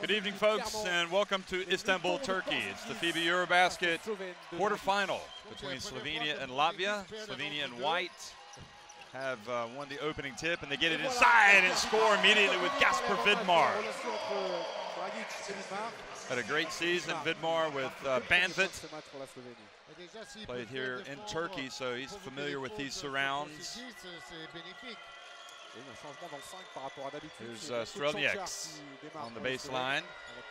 Good evening, folks, and welcome to Istanbul, Turkey. It's the FIBA Eurobasket quarterfinal between Slovenia and Latvia. Slovenia in white have uh, won the opening tip, and they get it inside and score immediately with Gasper Vidmar. Had a great season, Vidmar, with uh, Banvit. Played here in Turkey, so he's familiar with these surrounds. Here's uh, Strelnieks on the baseline.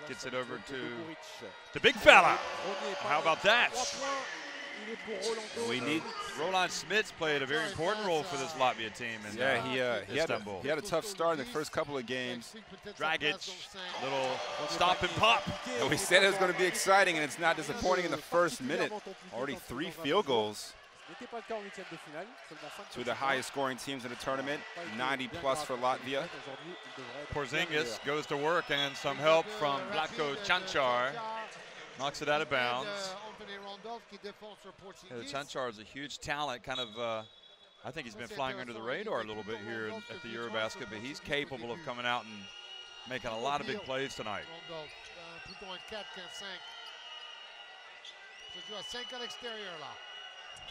Gets it over to the big fella. How about that? We need Roland Smits played a very important role for this Latvia team. In, yeah, he, uh, he, had a, he had a tough start in the first couple of games. Dragic, little stop and pop. And we said it was going to be exciting, and it's not disappointing in the first minute. Already three field goals. Two of the highest scoring teams in the tournament, 90 plus for Latvia. Porzingis goes to work and some help from Vlatko Cancar. Knocks it out of bounds. Yeah, Cancar is a huge talent, kind of, uh, I think he's been flying under the radar a little bit here at the Eurobasket, but he's capable of coming out and making a lot of big plays tonight.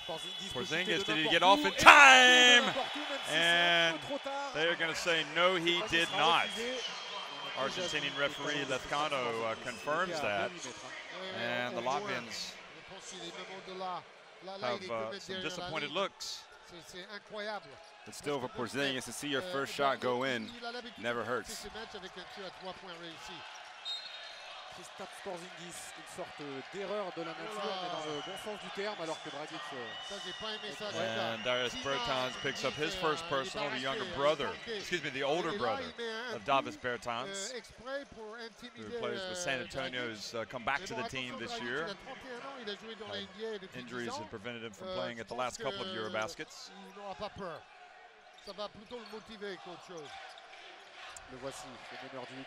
Porzingis, did he get off in time? And they're going to say no, he did not. Argentinian referee Lezcano uh, confirms that. And the Latvians have uh, some disappointed looks. But still, for Porzingis to see your first shot go in never hurts. Kristaps Porzingis, une sorte d'erreur de la nature, mais dans le bon sens du terme, alors que Dragic. And Dairis Bertans picks up his first personal, the younger brother, excuse me, the older brother of Davis Bertans, who plays with San Antonio, has uh, come back to the team this year. Uh, injuries have prevented him from playing at the last couple of Eurobaskets.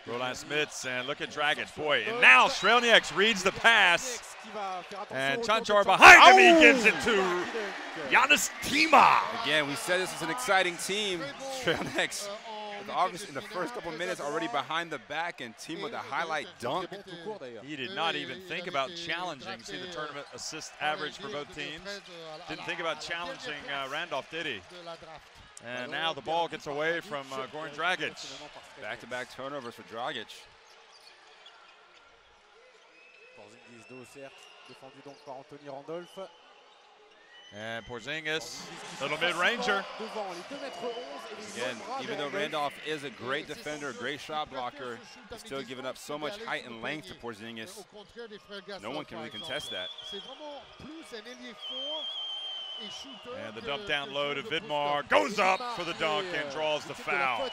Roland Smits and look at Dragic, boy. And now Strelnieks reads the pass. And Cancar behind him, he gives it to Janis Timma. Again, we said this is an exciting team. Strelnieks, obviously in the first couple minutes already behind the back and team with a highlight dunk. He did not even think about challenging. See the tournament assist average for both teams? Didn't think about challenging uh, Randolph, did he? And now the ball gets away from uh, Goran Dragic. Back-to-back turnovers for Dragic. Porzingis de défendu donc par Anthony Randolph. And Porzingis, little mid-ranger. Again, even though Randolph is a great defender, a great shot blocker, he's still giving up so much height and length to Porzingis. No one can really contest that. And the dump down low to Vidmar. goes up for the dunk and draws the foul.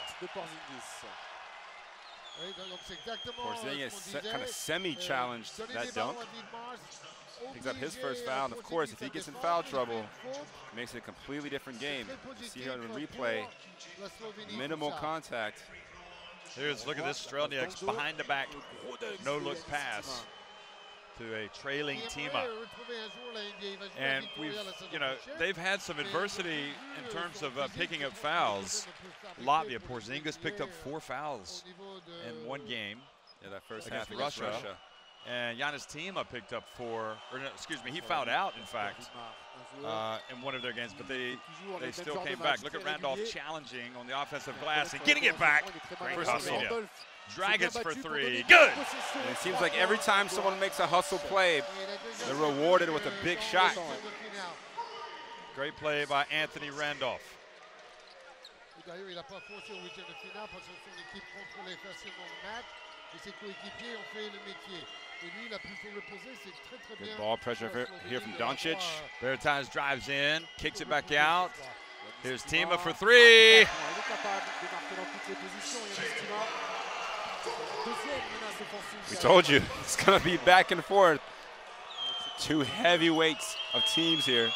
Porzingis kind of semi-challenged that dunk. Picks up his first foul, and of course, if he gets in foul trouble, it makes it a completely different game. You see here on the replay, minimal contact. Here's, look at this, Strelnieks behind the back, no-look pass to a trailing Timma. And we've, you know, they've had some adversity in terms of uh, picking up fouls. Latvia, Porzingis picked up four fouls in one game. Yeah, that first against half Russia. against Russia. And Janis Timma picked up four, or no, excuse me, he fouled out, in fact, uh, in one of their games, but they they still came back. Look at Randolph challenging on the offensive glass and getting it back for Slovenia. Dragic for three. Good. And it seems like every time someone makes a hustle play, they're rewarded with a big shot. Great play by Anthony Randolph. D'ailleurs, il n'a pas forcé au huitième de finale parce que son équipe contrôlait facilement le match et ses coéquipiers ont fait le métier. Et lui, il a pu se reposer, c'est très très bien. Good ball pressure here from Doncic. Euh, Bertans drives in, kicks it back out. Here's Timma for three. We told you, it's going to be back and forth. Two heavyweights of teams here.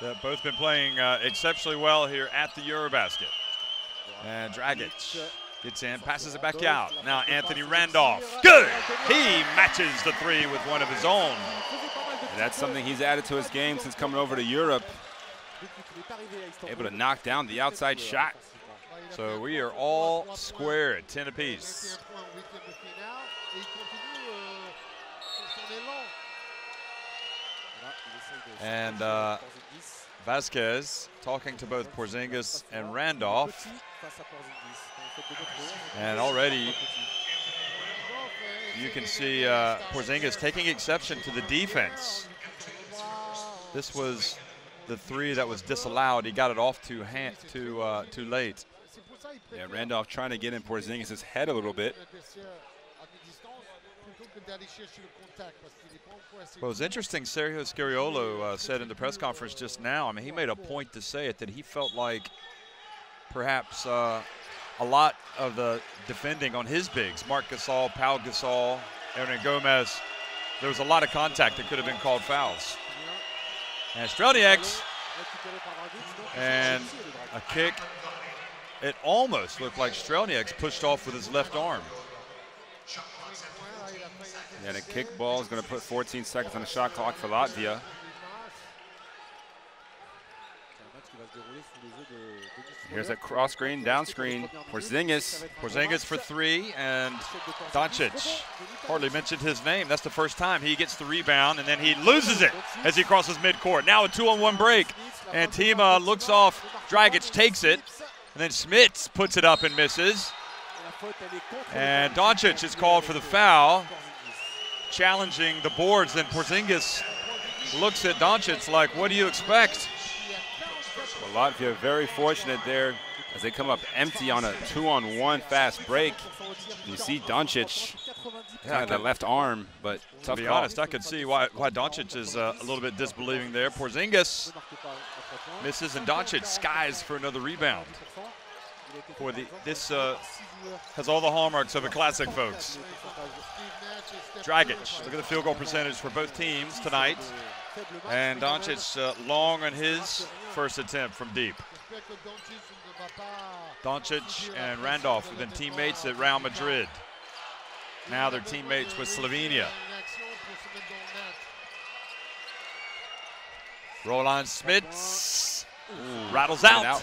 They've both been playing uh, exceptionally well here at the Eurobasket. And Dragic gets in, passes it back out. Now Anthony Randolph, good! He matches the three with one of his own. And that's something he's added to his game since coming over to Europe. Able to knock down the outside shot. So we are all squared, 10 apiece. And uh, Vasquez talking to both Porzingis and Randolph. And already you can see uh, Porzingis taking exception to the defense. This was the three that was disallowed. He got it off too hand, too uh, too late. Yeah, Randolph trying to get in Porzingis' head a little bit. Well, it was interesting. Sergio Scariolo uh, said in the press conference just now. I mean, he made a point to say it that he felt like perhaps uh, a lot of the defending on his bigs, Marc Gasol, Pau Gasol, Hernangomez, there was a lot of contact that could have been called fouls. And Strelnieks, and a kick. It almost looked like Strelnieks pushed off with his left arm. And a kick ball is going to put 14 seconds on the shot clock for Latvia. Here's a cross screen, down screen. Porzingis. Porzingis for three, and Doncic hardly mentioned his name. That's the first time he gets the rebound, and then he loses it as he crosses midcourt. Now a two-on-one break, and Timma looks off. Dragic takes it, and then Smits puts it up and misses. And Doncic is called for the foul, challenging the boards. Then Porzingis looks at Doncic like, what do you expect? Well, Latvia very fortunate there as they come up empty on a two-on-one fast break. You see Doncic, of the left arm, but to be call. honest, I could see why, why Doncic is uh, a little bit disbelieving there. Porzingis misses, and Doncic skies for another rebound. For the this uh, has all the hallmarks of a classic, folks. Dragic, look at the field goal percentage for both teams tonight. And Doncic uh, long on his first attempt from deep. Doncic and Randolph have been teammates at Real Madrid. Now they're teammates with Slovenia. Roland Smits rattles out.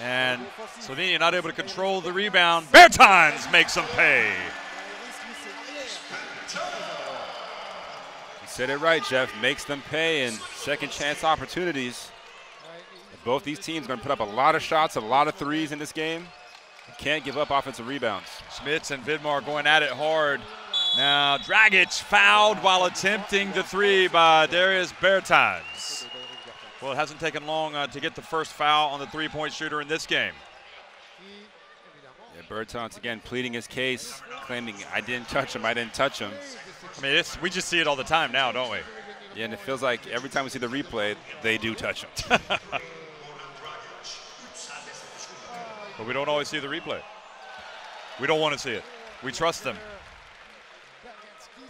And Slovenia not able to control the rebound. Bertans makes them pay. You said it right, Jeff. Makes them pay in second chance opportunities. Both these teams are going to put up a lot of shots, a lot of threes in this game. Can't give up offensive rebounds. Smits and Vidmar going at it hard. Now Dragic fouled while attempting the three by Dairis Bertans. Well, it hasn't taken long uh, to get the first foul on the three-point shooter in this game. Yeah, Bertans again pleading his case, claiming I didn't touch him, I didn't touch him. I mean, we just see it all the time now, don't we? Yeah, and it feels like every time we see the replay, they do touch him. but we don't always see the replay. We don't want to see it. We trust them.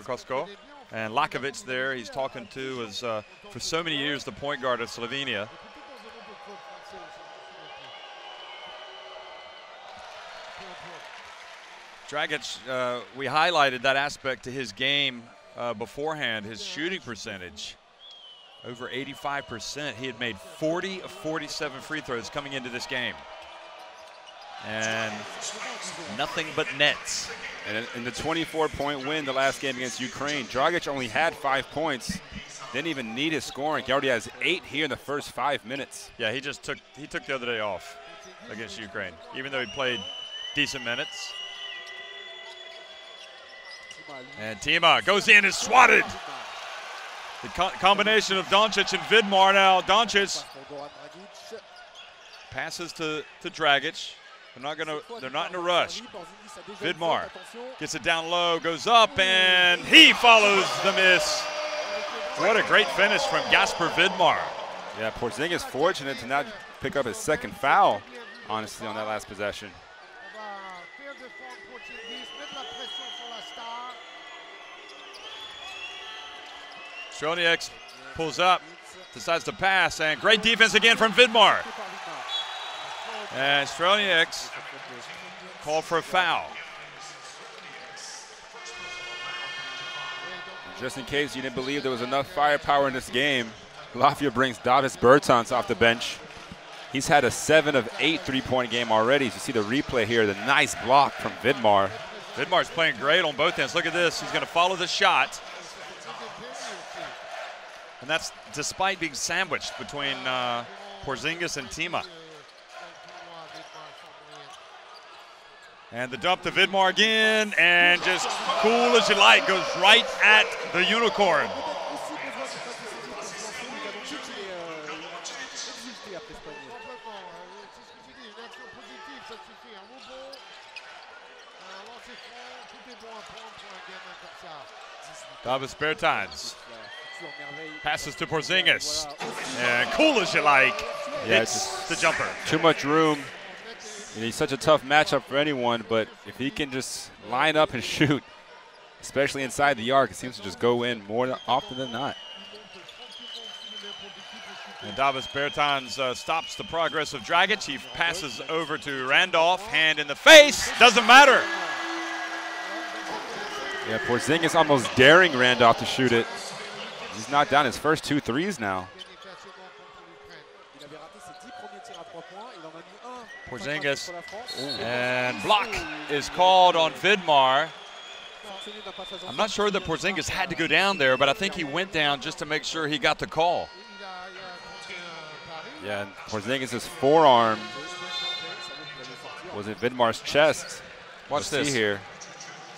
Kosko. And Lakovic there, he's talking to is uh, for so many years the point guard of Slovenia. Dragic, uh, we highlighted that aspect to his game uh, beforehand, his shooting percentage. Over 85%. He had made 40 of 47 free throws coming into this game. And nothing but nets. And in the 24-point win the last game against Ukraine, Dragic only had five points. Didn't even need his scoring. He already has eight here in the first five minutes. Yeah, he just took he took the other day off against Ukraine, even though he played decent minutes. And Timma goes in and swatted. The co combination of Doncic and Vidmar now. Doncic passes to, to Dragic. They're not gonna they're not in a rush. Vidmar gets it down low, goes up, and he follows the miss. What a great finish from Gasper Vidmar. Yeah, Porzingis fortunate to not pick up his second foul, honestly, on that last possession. Strelnieks pulls up, decides to pass, and great defense again from Vidmar. And Strelnieks called for a foul. Just in case you didn't believe there was enough firepower in this game, Latvia brings Davis Bertans off the bench. He's had a seven of eight three-point game already. As you see the replay here, the nice block from Vidmar. Vidmar's playing great on both ends. Look at this. He's going to follow the shot. And that's despite being sandwiched between uh, Porzingis and Timma. And the dump to Vidmar again, and just cool as you like, goes right at the unicorn. Davis Bertans passes to Porzingis. And cool as you like, yeah, hits the jumper. Too much room. And he's such a tough matchup for anyone, but if he can just line up and shoot, especially inside the arc, it seems to just go in more often than not. And Davis Bertans uh, stops the progress of Dragic. He passes over to Randolph, hand in the face. Doesn't matter. Yeah, Porzingis almost daring Randolph to shoot it. He's knocked down his first two threes now. Porzingis and block is called on Vidmar. I'm not sure that Porzingis had to go down there, but I think he went down just to make sure he got the call. Yeah, and Porzingis' forearm was in Vidmar's chest. Watch Let's this here.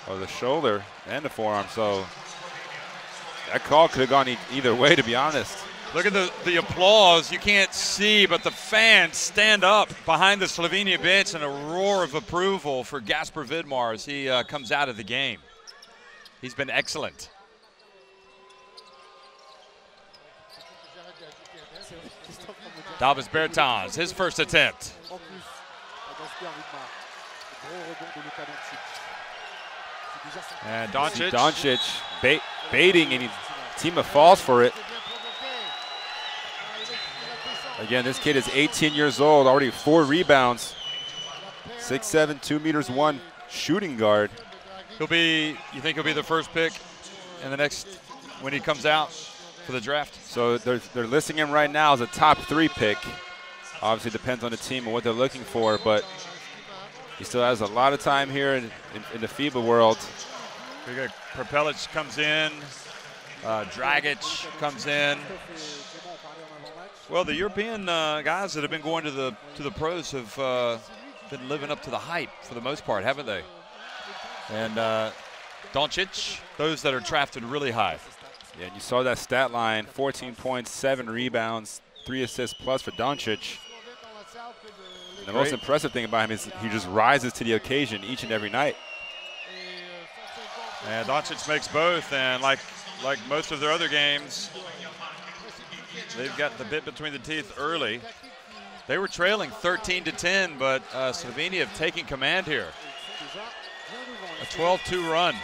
Oh, the shoulder and the forearm. So that call could have gone e either way, to be honest. Look at the, the applause. You can't see, but the fans stand up behind the Slovenia bench and a roar of approval for Gasper Vidmar as he uh, comes out of the game. He's been excellent. Davis Bertans, his first attempt. And Doncic. Doncic bait, baiting, and he, Timma falls for it. Again, this kid is 18 years old, already four rebounds. 6'7", 2 meters one shooting guard. He'll be, you think he'll be the first pick in the next, when he comes out for the draft? So they're, they're listing him right now as a top three pick. Obviously depends on the team and what they're looking for, but he still has a lot of time here in, in, in the FIBA world. We got comes in, uh, Dragic comes in. Well, the European uh, guys that have been going to the to the pros have uh, been living up to the hype for the most part, haven't they? And uh, Doncic, those that are drafted really high. Yeah, and you saw that stat line: 14 points, seven rebounds, three assists plus for Doncic. And the most impressive thing about him is he just rises to the occasion each and every night. And Doncic makes both, and like like most of their other games, they've got the bit between the teeth early. They were trailing 13 to 10, but uh, Slovenia have taken command here. A 12-2 run.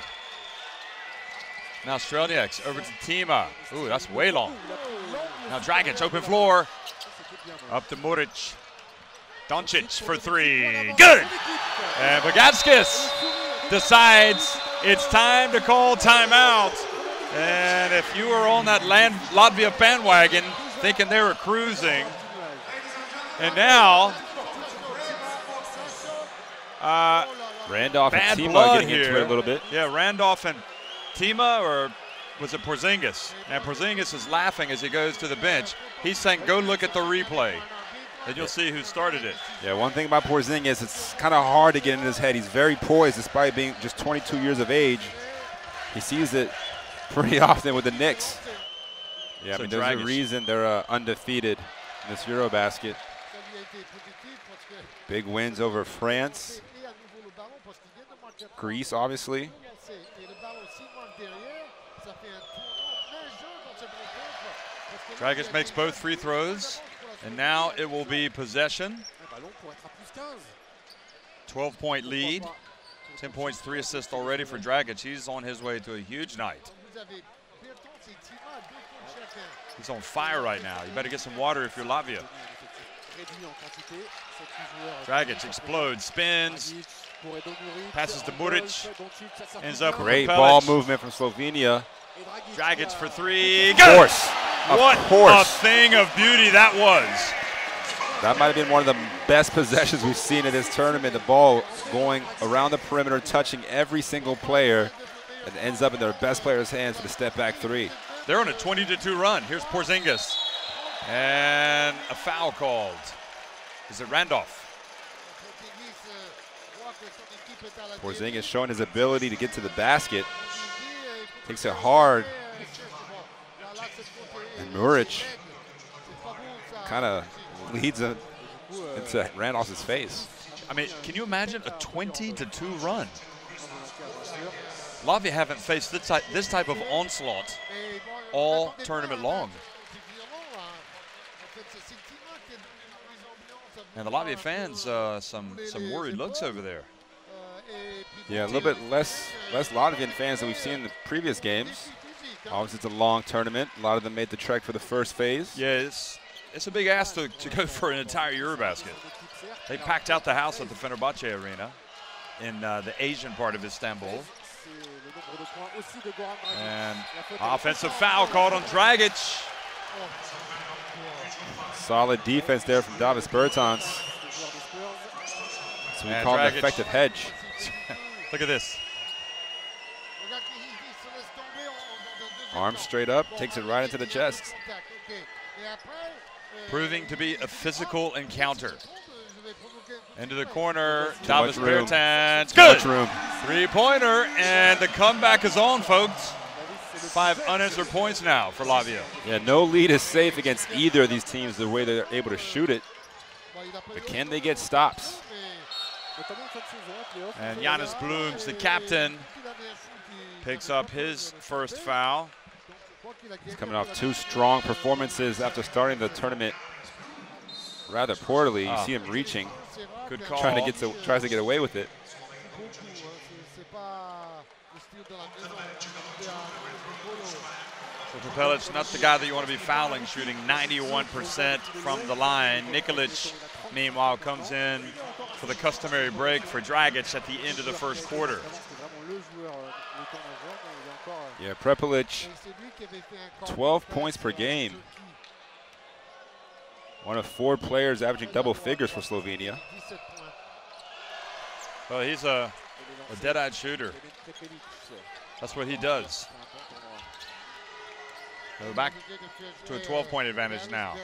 Now Strelnieks over to Timma. Ooh, that's way long. Now Dragic, open floor. Up to Muric. Doncic for three. Good! And Bagatskis decides it's time to call timeout. And if you were on that land, Latvia bandwagon thinking they were cruising, and now uh, Randolph and Timma getting here. into it a little bit. Yeah, Randolph and Timma, or was it Porzingis? And Porzingis is laughing as he goes to the bench. He's saying, "Go look at the replay." And you'll see who started it. Yeah, one thing about Porzingis, it's kind of hard to get in his head. He's very poised despite being just 22 years of age. He sees it pretty often with the Knicks. Yeah, I mean, there's a reason they're uh, undefeated in this Eurobasket. Big wins over France, Greece, obviously. Dragic makes both free throws, and now it will be possession. 12 point lead. 10 points, three assists already for Dragic. He's on his way to a huge night. He's on fire right now. You better get some water if you're Latvia. Dragic explodes, spins, passes to Muric, ends up Great Prepelic. ball movement from Slovenia. Dragic for three. Of Good! course. Of what course. a thing of beauty that was. That might have been one of the best possessions we've seen in this tournament. The ball going around the perimeter, touching every single player, and ends up in their best player's hands for the step back three. They're on a 20 to 2 run. Here's Porzingis. And a foul called. Is it Randolph? Porzingis showing his ability to get to the basket. Takes it hard. And Muric kind of leads him into Randolph's face. I mean, can you imagine a 20 to 2 run? Latvia haven't faced this type, this type of onslaught all tournament long. And the Latvia fans, uh, some some worried looks over there. Yeah, a little bit less less Latvian fans than we've seen in the previous games. Obviously, it's a long tournament. A lot of them made the trek for the first phase. Yeah, it's it's a big ask to, to go for an entire Eurobasket. They packed out the house at the Fenerbahce Arena in uh, the Asian part of Istanbul. And offensive foul called on Dragic. Solid defense there from Davis Bertans. So we And call it Dragic. an effective hedge. Look at this. Arm straight up, takes it right into the chest. Proving to be a physical encounter. Into the corner, Davis much. Bertans. Good. Three-pointer, and the comeback is on, folks. Five unanswered points now for Latvia. Yeah, no lead is safe against either of these teams the way they're able to shoot it. But can they get stops? And Janis Blums, the captain, picks up his first foul. He's coming off two strong performances after starting the tournament rather poorly. You Ah. see him reaching, Good call. trying to get to, tries to get away with it. So not the guy that you want to be fouling, shooting 91% from the line. Nikolic, meanwhile, comes in for the customary break for Dragic at the end of the first quarter. Yeah, Prepelic, 12 points per game. One of four players averaging double figures for Slovenia. Well, he's a, a dead-eyed shooter. That's what he does. Back to a 12-point advantage now.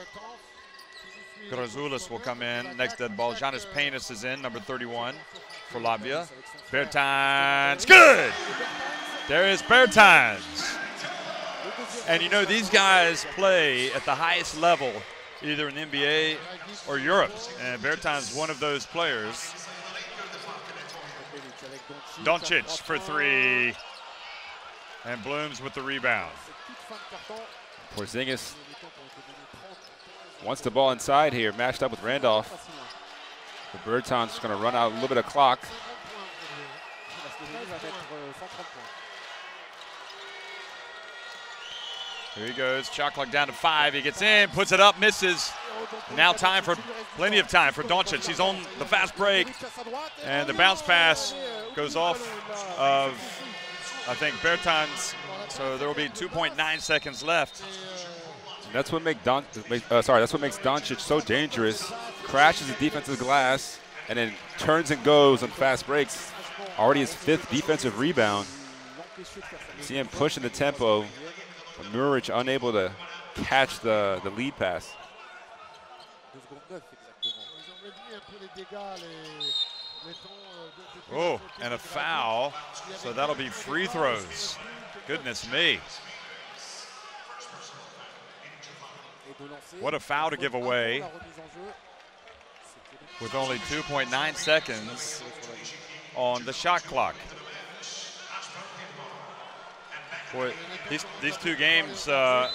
Grazulis will come in. Next dead ball. Janis Paynes is in, number 31 for Latvia. Bertans, good! There is Bertans. And you know, these guys play at the highest level, either in the NBA or Europe. And Bertans one of those players. Doncic for three. And Blums with the rebound. Porzingis wants the ball inside here, matched up with Randolph. The Bertans just going to run out a little bit of clock. Here he goes. Shot clock down to five. He gets in, puts it up, misses. Now time for plenty of time for Doncic. He's on the fast break, and the bounce pass goes off of, I think, Bertans. So there will be 2.9 seconds left. That's what make Don, uh, sorry, that's what makes Doncic so dangerous. Crashes the defensive glass and then turns and goes on fast breaks. Already his fifth defensive rebound. See him pushing the tempo. But Muric unable to catch the, the lead pass. Oh, and a foul. So that'll be free throws. Goodness me. What a foul to give away with only 2.9 seconds on the shot clock. Boy, these, these two games uh,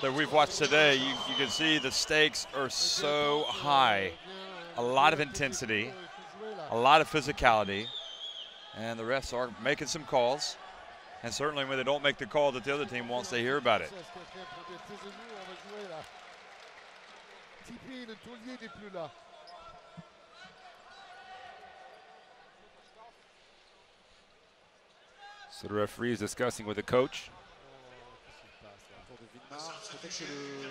that we've watched today, you, you can see the stakes are so high. A lot of intensity, a lot of physicality, and the refs are making some calls. And certainly when they don't make the call that the other team wants, they hear about it. So the referee is discussing with the coach. Peut-être que le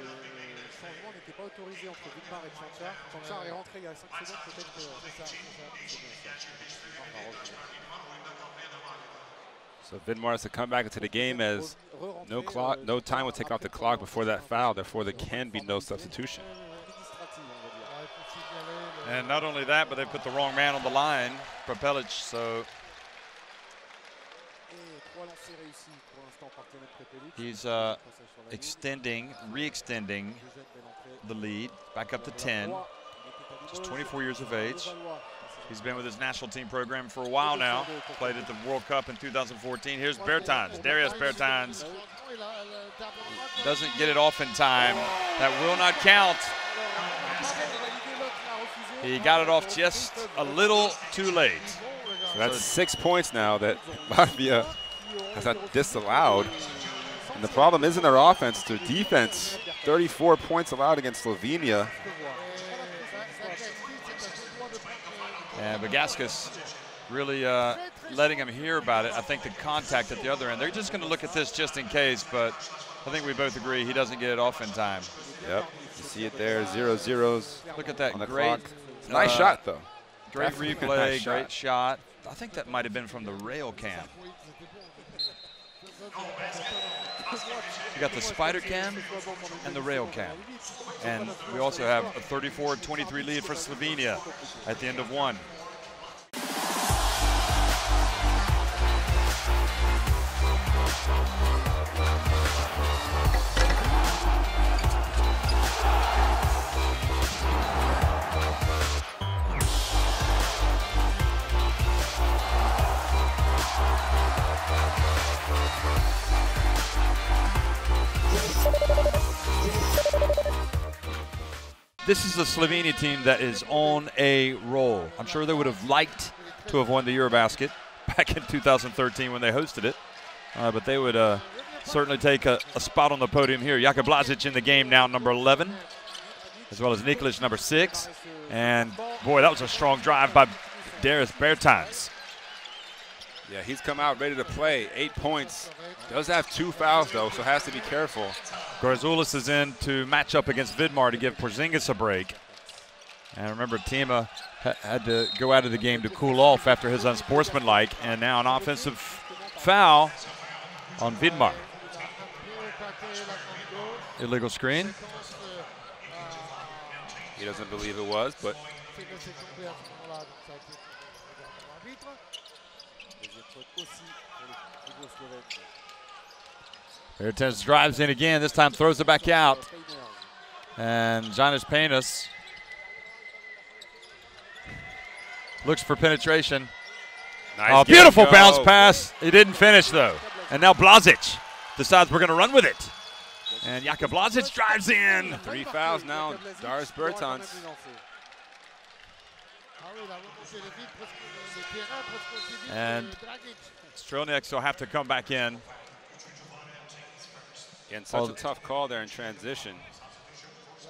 changement n'était pas autorisé entre Vidmar et Cancar. Cancar est rentré il y a 5 secondes, peut-être que c'est ça. So Vidmar has to come back into the game as no clock, no time was taken off the clock before that foul. Therefore, there can be no substitution. And not only that, but they put the wrong man on the line, Prepelic. So he's uh, extending, re-extending the lead back up to 10. Just 24 years of age. He's been with his national team program for a while now. Played at the World Cup in 2014. Here's Bertans, Dairis Bertans. Doesn't get it off in time. That will not count. He got it off just a little too late. So that's six points now that Latvia has not disallowed. And the problem isn't their offense, their defense. 34 points allowed against Slovenia. And Bagatskis really uh, letting him hear about it. I think the contact at the other end. They're just going to look at this just in case, but I think we both agree he doesn't get it off in time. Yep, you see it there, zero zeros. Look at that on the great, clock. Nice uh, shot though. Great replay, nice great shot. I think that might have been from the rail cam. You got the spider cam and the rail cam. And we also have a 34-23 lead for Slovenia at the end of one. This is a Slovenia team that is on a roll. I'm sure they would have liked to have won the Eurobasket back in 2013 when they hosted it, uh, but they would uh, certainly take a, a, spot on the podium here. Jaka Blazic in the game now, number 11, as well as Nikolic, number 6. And boy, that was a strong drive by Dairis Bertans. Yeah, he's come out ready to play. Eight points. Does have two fouls, though, so has to be careful. Grazulis is in to match up against Vidmar to give Porzingis a break. And remember, Timma ha had to go out of the game to cool off after his unsportsmanlike, and now an offensive foul on Vidmar. Illegal screen. He doesn't believe it was, but Bertans drives in again, this time throws it back out. And Janis Panis looks for penetration. Nice oh, beautiful bounce pass. He didn't finish though. And now Blazic decides we're going to run with it. And Jaka Blazic drives in. Three fouls now. Dairis Bertans. And Strelnieks will have to come back in. And such a tough call there in transition.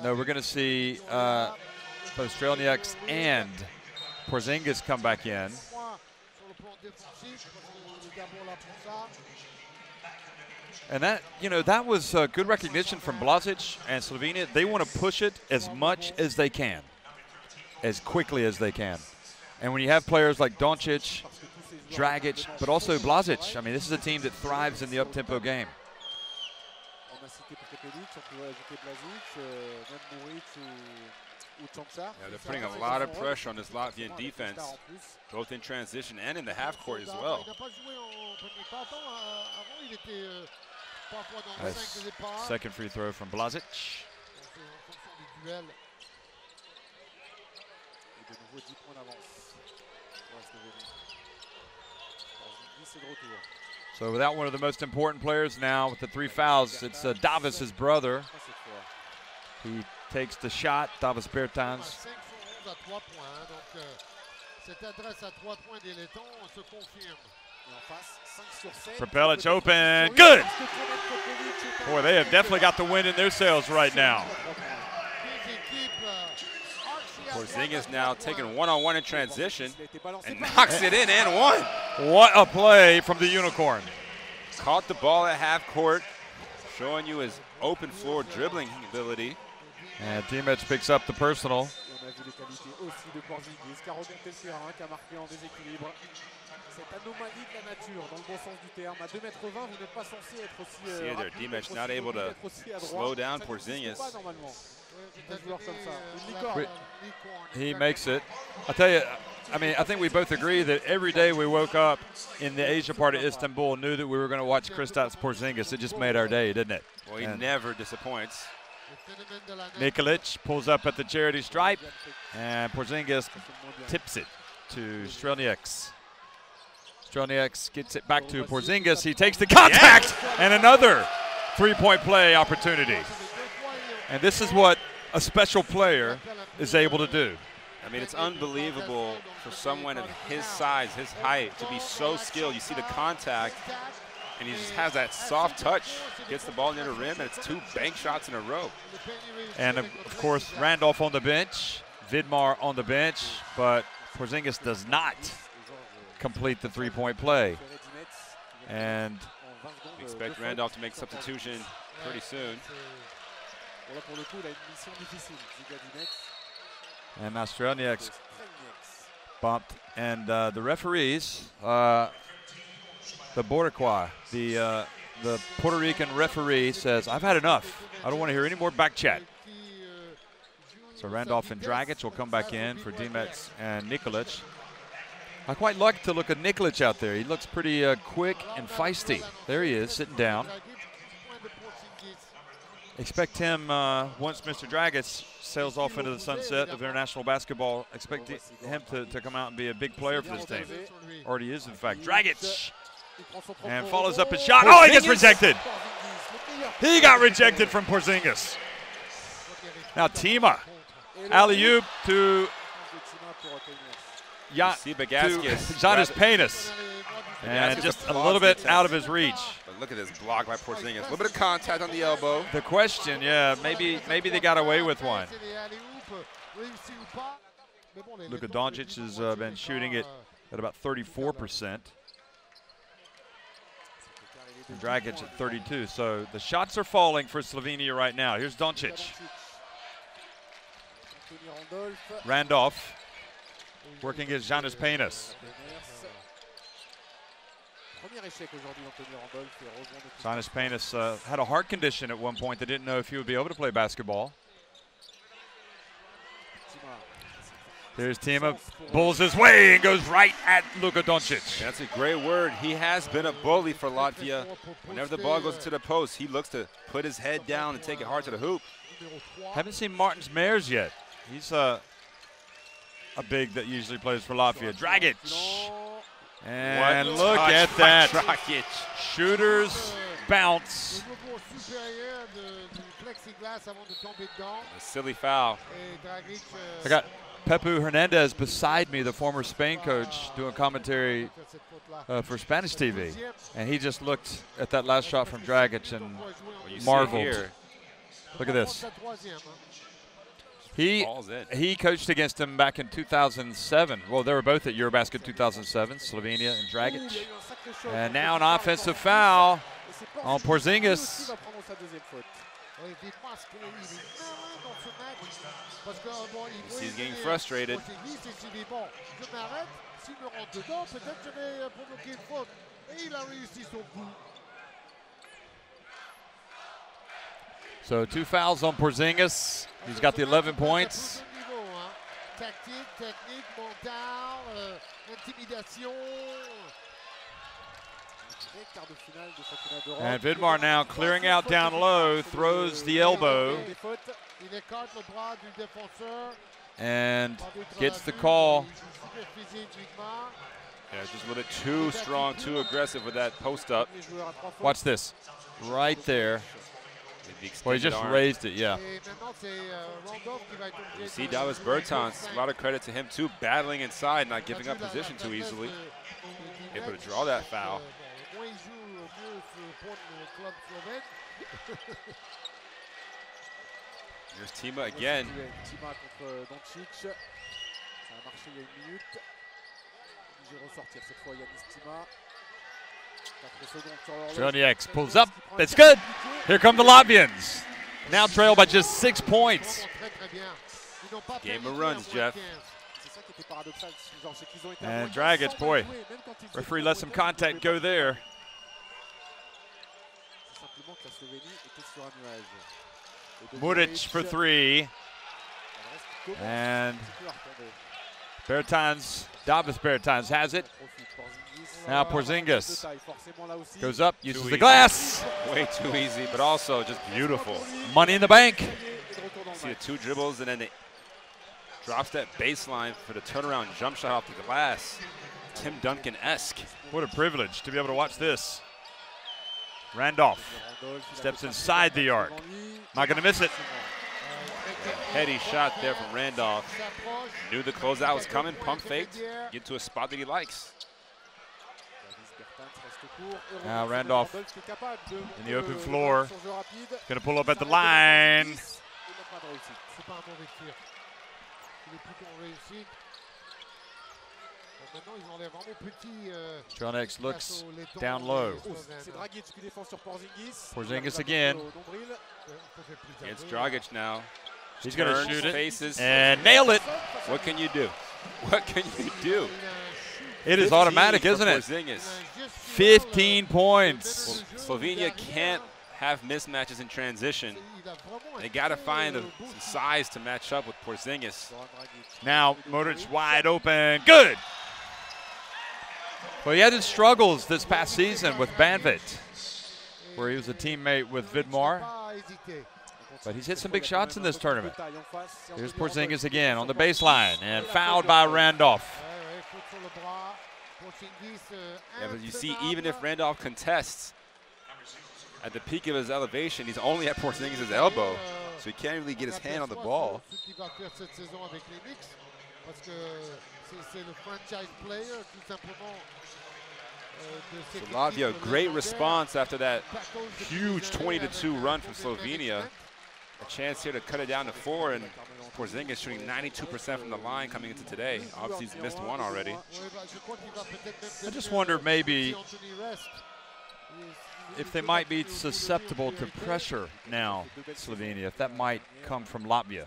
No, we're going to see uh, both Strelnieks and Porzingis come back in. And that, you know, that was uh, good recognition from Blazic and Slovenia. They want to push it as much as they can, as quickly as they can. And when you have players like Doncic, Dragic, but also Blazic, I mean, this is a team that thrives in the up-tempo game. Yeah, they're putting a lot of pressure on this Latvian defense, both in transition and in the half court as well. Nice. Second free throw from Blazic. So without one of the most important players now with the three fouls, it's uh, Davis, his brother. He takes the shot, Davis Bertans. Prepelic open, good! Boy, they have definitely got the wind in their sails right now. Porzingis now taking one-on-one in transition and knocks it in and one. What a play from the Unicorn. Caught the ball at half court, showing you his open floor dribbling ability. And Dimec picks up the personal. Et on a vu les qualités aussi de Porzingis qui a remonté le terrain, qui a en déséquilibre. Cette anomalie de la nature, dans le bon sens du terme. À 2m20, vous n'êtes pas censé être aussi See euh, there, rapide, not able to être aussi adroit. slow down Porzingis. Pas normalement. Un joueur comme ça, une licorne. Oui. He makes it. I tell you, I mean, I think we both agree that every day we woke up in the Asia part of Istanbul knew that we were going to watch Kristaps Porzingis. It just made our day, didn't it? Well, he And never disappoints. Nikolic pulls up at the charity stripe, and Porzingis tips it to Strelnieks. Strelnieks gets it back to Porzingis. He takes the contact, and another three-point play opportunity. And this is what a special player is able to do. I mean, it's unbelievable for someone of his size, his height, to be so skilled. You see the contact, and he just has that soft touch, gets the ball near the rim, and it's two bank shots in a row. And of, of course, Randolph on the bench, Vidmar on the bench, but Porzingis does not complete the three-point play. And We expect Randolph to make substitution pretty soon. Bon, là, pour le coup, il a une mission difficile. And Strelnieks. bumped, and uh, the referees, uh, the Boricua, the uh, the Puerto Rican referee says, "I've had enough. I don't want to hear any more back chat." So Randolph and Dragic will come back in for Dimec and Nikolic. I quite like to look at Nikolic out there. He looks pretty uh, quick and feisty. There he is, sitting down. Expect him uh, once Mr. Dragic sails off into the sunset of international basketball. Expect him to, to come out and be a big player for this team. Already is, in fact. Dragic Il prend son propre and follows up his rebond. shot. Oh, he gets rejected. Porzingis, le meilleur He got rejected from Porzingis. Now Timma, Et le alley oop to de Timma pour Peñas. Ya- to Bagaskis. Giannis Penis, and just a little bit out of his reach. But look at this block by Porzingis. A little bit of contact on the elbow. The question, yeah, maybe maybe they got away with one. Luka Doncic has uh, been shooting it at about 34 percent. And Dragic at 32. So the shots are falling for Slovenia right now. Here's Doncic. Randolph. Randolph working against Giannis Penis. Giannis Penis uh, had a heart condition at one point. They didn't know if he would be able to play basketball. There's Here's Timma, bulls his way and goes right at Luka Doncic. That's a great word. He has been a bully for Latvia. Whenever the ball goes to the post, he looks to put his head down and take it hard to the hoop. Haven't seen Martins Meiers yet. He's uh, a big that usually plays for Latvia. Dragic. And What look at that. Dragic. Shooters bounce. Le rebond supérieur de- du plexiglas avant de tomber dedans. A silly foul. Et Dragic, I got Pepu Hernandez beside me, the former Spain coach, doing commentary fait cette faute-là. uh, for Spanish TV. And he just looked at that last shot from Dragic and Marveled. look at this. Sa troisième, hein. He he coached against him back in 2007. Well, they were both at Eurobasket 2007, Slovenia and Ouh, Dragic. a eu un sacré choc And now an Timma et offensive Porzingis. foul Et c'est on Porzingis Porzingis. qui va So two fouls on Porzingis. He's got the 11 points. À tout niveau, hein. Tactique, technique, mental, intimidation. Et quart de finale de championnat d'Europe. And Vidmar now clearing out down low, throws the elbow Des fautes. Il écarte le bras du défenseur. and gets the call. il supervisait Vidmar. Yeah, just a little bit too strong, too aggressive with that post up. Les joueurs à trois fautes. Watch this. Right there. The Well, he just arm. raised it, yeah. Et maintenant, c'est Randolph qui va être obligé You see Dallas de- Bertans, a lot of credit to him too, battling inside, not giving up La- la- position too easily. de- de Able to draw that foul. Bon, au moins, il joue au mieux ce- pour le club slovène. Here's Timma again. Timma contre Doncic. Ça a marché il y a une minute. Obligé de ressortir cette fois Yanis Timma. Strelnieks pulls up. It's good. Here come the Latvians. Now trail by just six points. Game of runs, Jeff. And Dragic, boy, referee let some contact go there. Muric for three. And Bertans, Davis Bertans has it. Now Porzingis goes up, uses the glass. Way too easy, but also just beautiful. Money in the bank. See the two dribbles, and then it drops that baseline for the turnaround jump shot off the glass. Tim Duncan-esque. What a privilege to be able to watch this. Randolph steps inside the arc. Not going to miss it. Heady shot there from Randolph. Knew the closeout was coming, pump faked, get to a spot that he likes. Now ah, Randolph in the open floor. Going to pull up at the line. Strelnieks looks down low. Porzingis again. It's Dragic now. He's going to shoot it faces. and nail it. What can you do? What can you do? It is automatic, isn't it? Porzingis. 15 points. Slovenia can't have mismatches in transition. They got to find a, some size to match up with Porzingis. Now Muric wide open. Good. Well, he had his struggles this past season with Banvit, where he was a teammate with Vidmar. But he's hit some big shots in this tournament. Here's Porzingis again on the baseline and fouled by Randolph. Yeah, but you see, even if Randolph contests at the peak of his elevation, he's only at Porzingis' elbow, so he can't really get his hand on the ball. So Latvia, great response after that huge 20-2 run from Slovenia. A chance here to cut it down to four, and Porzingis shooting 92% from the line coming into today. Obviously, he's missed one already. I just wonder maybe if they might be susceptible to pressure now, Slovenia, if that might come from Latvia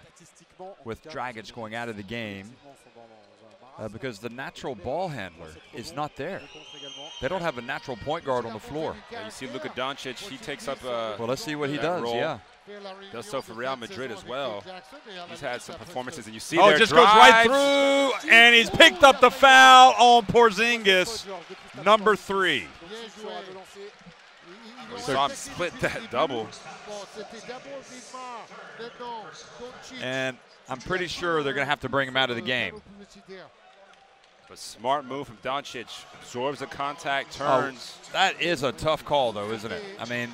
with Dragic going out of the game uh, because the natural ball handler is not there. They don't have a natural point guard on the floor. Yeah, you see Luka Doncic, he takes up uh, Well, let's see what he does, role. yeah. Does so for Real Madrid as well. He's had some performances, and you see Oh, there it just goes right through, and he's picked up the foul on Porzingis, number three. We saw him split that double. And I'm pretty sure they're going to have to bring him out of the game. But smart move from Doncic. Absorbs the contact, Oh, turns. that is a tough call, though, isn't it? I mean,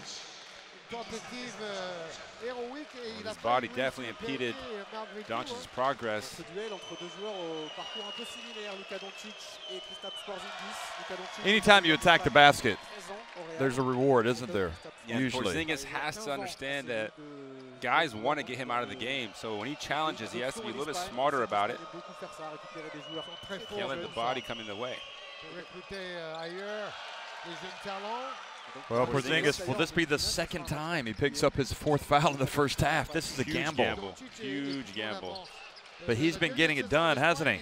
His body definitely impeded Doncic's progress. Ce duel entre deux joueurs au parcours un peu similaire, Luka Doncic et Kristaps Porzingis. Anytime you attack the basket, 13 ans au Real. there's a reward, isn't there? Yeah, Usually. Porzingis has to understand that guys want to get him out of the game. So when he challenges, he has to be a little bit smarter about it. Can't let the body come in the way. Well, Porzingis, will this be the second time he picks up his fourth foul in the first half? This is a Huge gamble. gamble. Huge gamble. But he's been getting it done, hasn't he?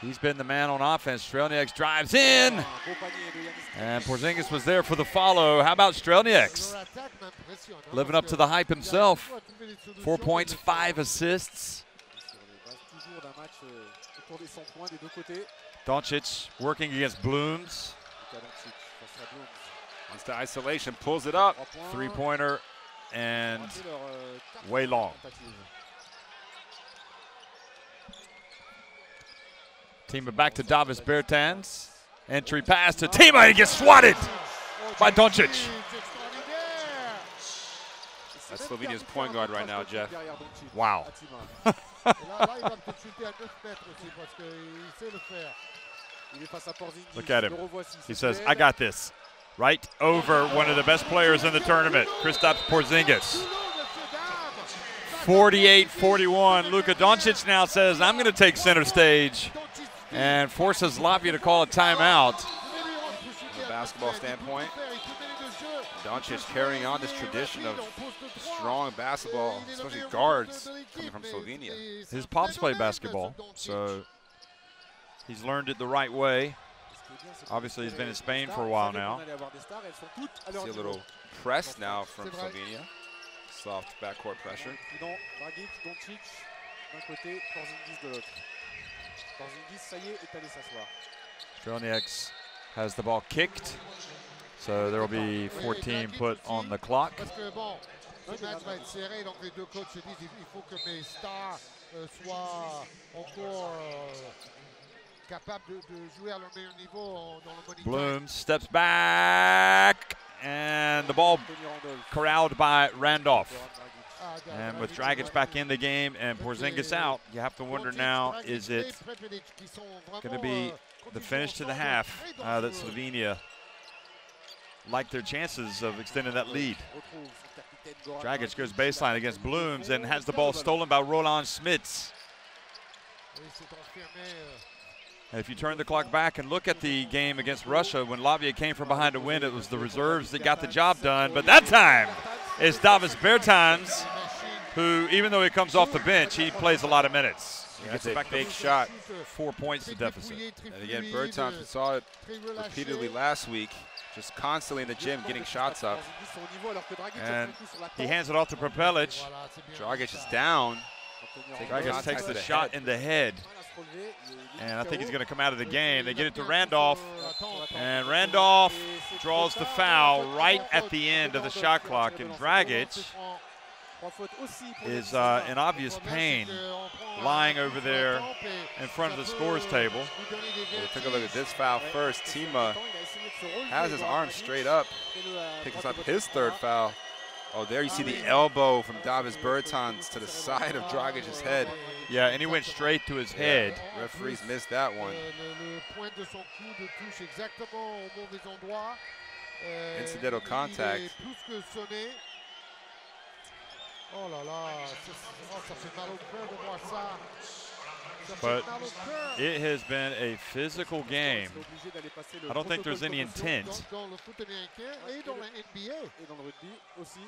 He's been the man on offense. Strelnieks drives in, and Porzingis was there for the follow. How about Strelnieks? Living up to the hype himself. Four points, five assists. Doncic working against Blums. Wants to isolation, pulls it up. Three-pointer and way long. Timma back to Davis Bertans. Entry pass to Timma. He gets swatted by Doncic. That's Slovenia's point guard right now, Jeff. Wow. Look at him. He says, I got this. Right over one of the best players in the tournament, Kristaps Porzingis. 48-41. Luka Doncic now says, I'm going to take center stage. and forces Latvia to call a timeout. From a basketball standpoint, Doncic carrying on this tradition of strong basketball, especially guards coming from Slovenia. His pops play basketball, so he's learned it the right way. Obviously, he's been in Spain for a while now. See a little press now from Slovenia. Soft backcourt pressure. Dragic, Doncic d'un côté, Porzingis de l'autre. Porzingis, ça y est, est allé s'asseoir. Strelnieks has the ball kicked, so there will be 14 put on the clock. Parce que bon, ce match va être serré, donc les deux coachs se disent il faut que mes stars euh, soient encore euh, capables de, de jouer à leur meilleur niveau dans le time. Bloom steps back, and the ball corralled by Randolph. Goran Dragic. Dra- And with Dragic, Dragic back in the game and Porzingis out, you have to wonder now, is it Prepelic qui sont going to be euh, the finish to the half uh, that. Slovenia like their chances of extending that lead? Retrouve son capitaine Goran Dragic goes baseline against Blums and has the ball stolen by Roland Smits. Et c'est enfermé, euh, If you turn the clock back and look at the game against Russia, when Latvia came from behind to win, it was the reserves that got the job done. But that time, it's Davis Bertans, who, even though he comes off the bench, he plays a lot of minutes. He gets a big shot. four points to deficit. And again, Bertans, we saw it repeatedly last week, just constantly in the gym getting shots up. Porzingis au niveau, alors que Dragic est And beaucoup sur la He hands it off to Prepelic. Dragic is down. Dragic Randolph Dragic contact takes the the shot in the head, mal à se relever, il- il est and I think he's going to come out of the game. They get it to Randolph, and Randolph draws the foul right at the end of the shot clock, and Dragic Trois fautes aussi pour le is uh, in obvious pain lying over there in front of the scores table. We'll take a look at this foul first. Timma Il a essayé de se relever, has his Goran arm straight up, Après le, picks up his third foul. Oh, there you see the elbow from Davis Bertans to the side of Dragic's head. Yeah, and he went straight to his head. Referees missed that one. Le, le point de son coup de touche exactement au mauvais endroit. Incidental contact. est plus que sonné. Oh là là, oh, ça fait mal au cœur de voir ça. Ça fait But mal au cœur. It has been a physical game. Il est obligé d'aller passer le I don't think there's any intent. Dans, dans le foot américain et dans la NBA. Et dans le rugby aussi.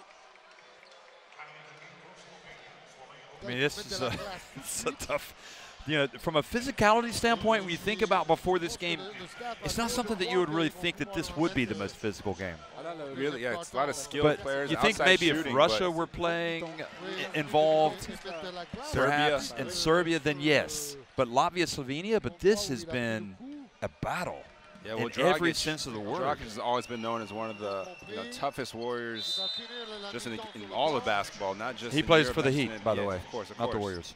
I mean, this is de a, it's a tough. You know, from a physicality standpoint, when you think about before this game, it's not something that you would really think that this would be the most physical game. Là, Really, yeah, it's a lot of skilled But players. you think maybe shooting, if Russia were playing involved, perhaps, and Serbia, then yes. But Latvia, Slovenia, but this has been a battle yeah, well, in every Dragic- sense of the word. Dragic has always been known as one of the you know, toughest warriors just in, the, in all of basketball, not just He in plays Europe, for the Heat, by the NBA. way, Of course, of not the. Warriors.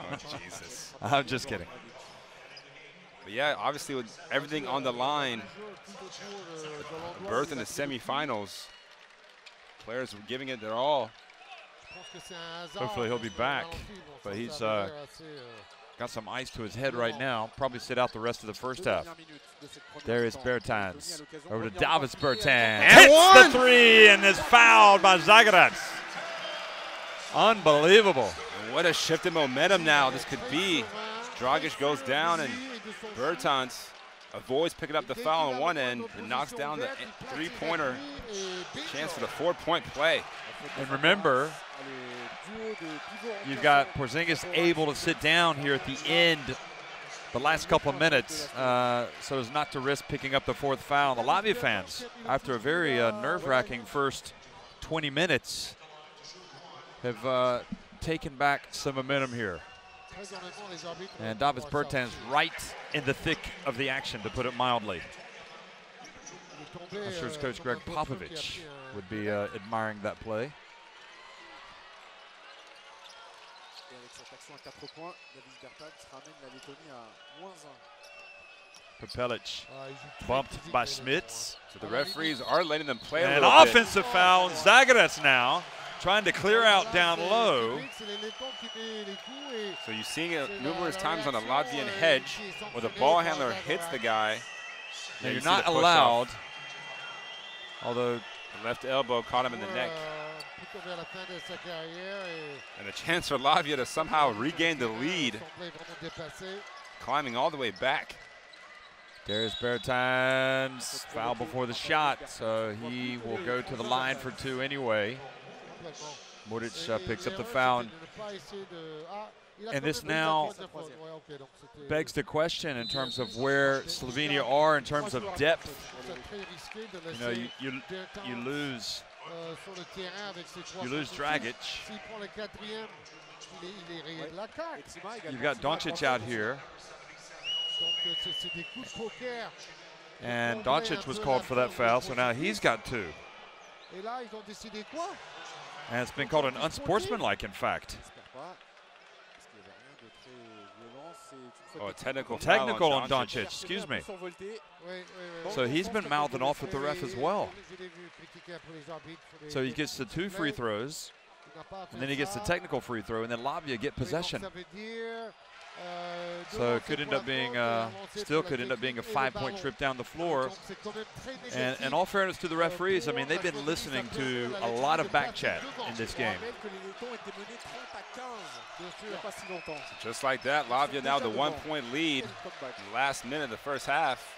Ça y est, place. Oh, Jesus. I'm just kidding. But yeah, obviously with everything on the line, a berth in the semifinals, players were giving it their all. Hopefully he'll be back, but he's, uh, Got some ice to his head right now. Probably sit out the rest of the first half. There is Bertans. Over to Davis Bertans. And Hits one! the three and is fouled by Zagadats. Unbelievable. What a shift in momentum now this could be. Dragic goes down and Bertans avoids picking up the foul on one end and knocks down the three-pointer. Chance for the four-point play. And remember, you've got Porzingis able to sit down here at the end, the last couple of minutes, uh, so as not to risk picking up the fourth foul. The Latvia fans, after a very uh, nerve-wracking first 20 minutes, have uh, taken back some momentum here. And Davis Bertans right in the thick of the action, to put it mildly. I'm sure it's Coach Gregg Popovich would be uh, admiring that play. Et avec cette action à 4 points, Davis Bertans ramène la Lettonie à moins 1. Prepelic bumped by Smits. So the referees are letting them play And bit. offensive foul, and Zagadets now trying to clear out down low. So you're seeing it numerous times on the Latvian hedge where the ball handler hits the guy. Now you you're see not the push-off. allowed, although The left elbow caught him in the neck. And a chance for Latvia to somehow regain the lead. climbing all the way back. Dairis Bertans foul before the shot, so he will go to the line for two anyway. Muric uh, picks up the foul. And this now begs the question in terms of where Slovenia are in terms of depth. You know, you, you, you lose you lose Dragic. You've got Doncic out here. And Doncic was called for that foul, so now he's got two. And it's been called an unsportsmanlike, in fact. Oh, a technical Technical on on Doncic. Doncic, excuse me. So he's been mouthing off at the ref as well. So he gets the two free throws, and then he gets the technical free throw, and then Lavia get possession. So it could end up being, uh, still could end up being a five-point trip down the floor. And, and all fairness to the referees, I mean, they've been listening to a lot of back chat in this game. Just like that, Lavia now the one-point lead. Last minute of the first half.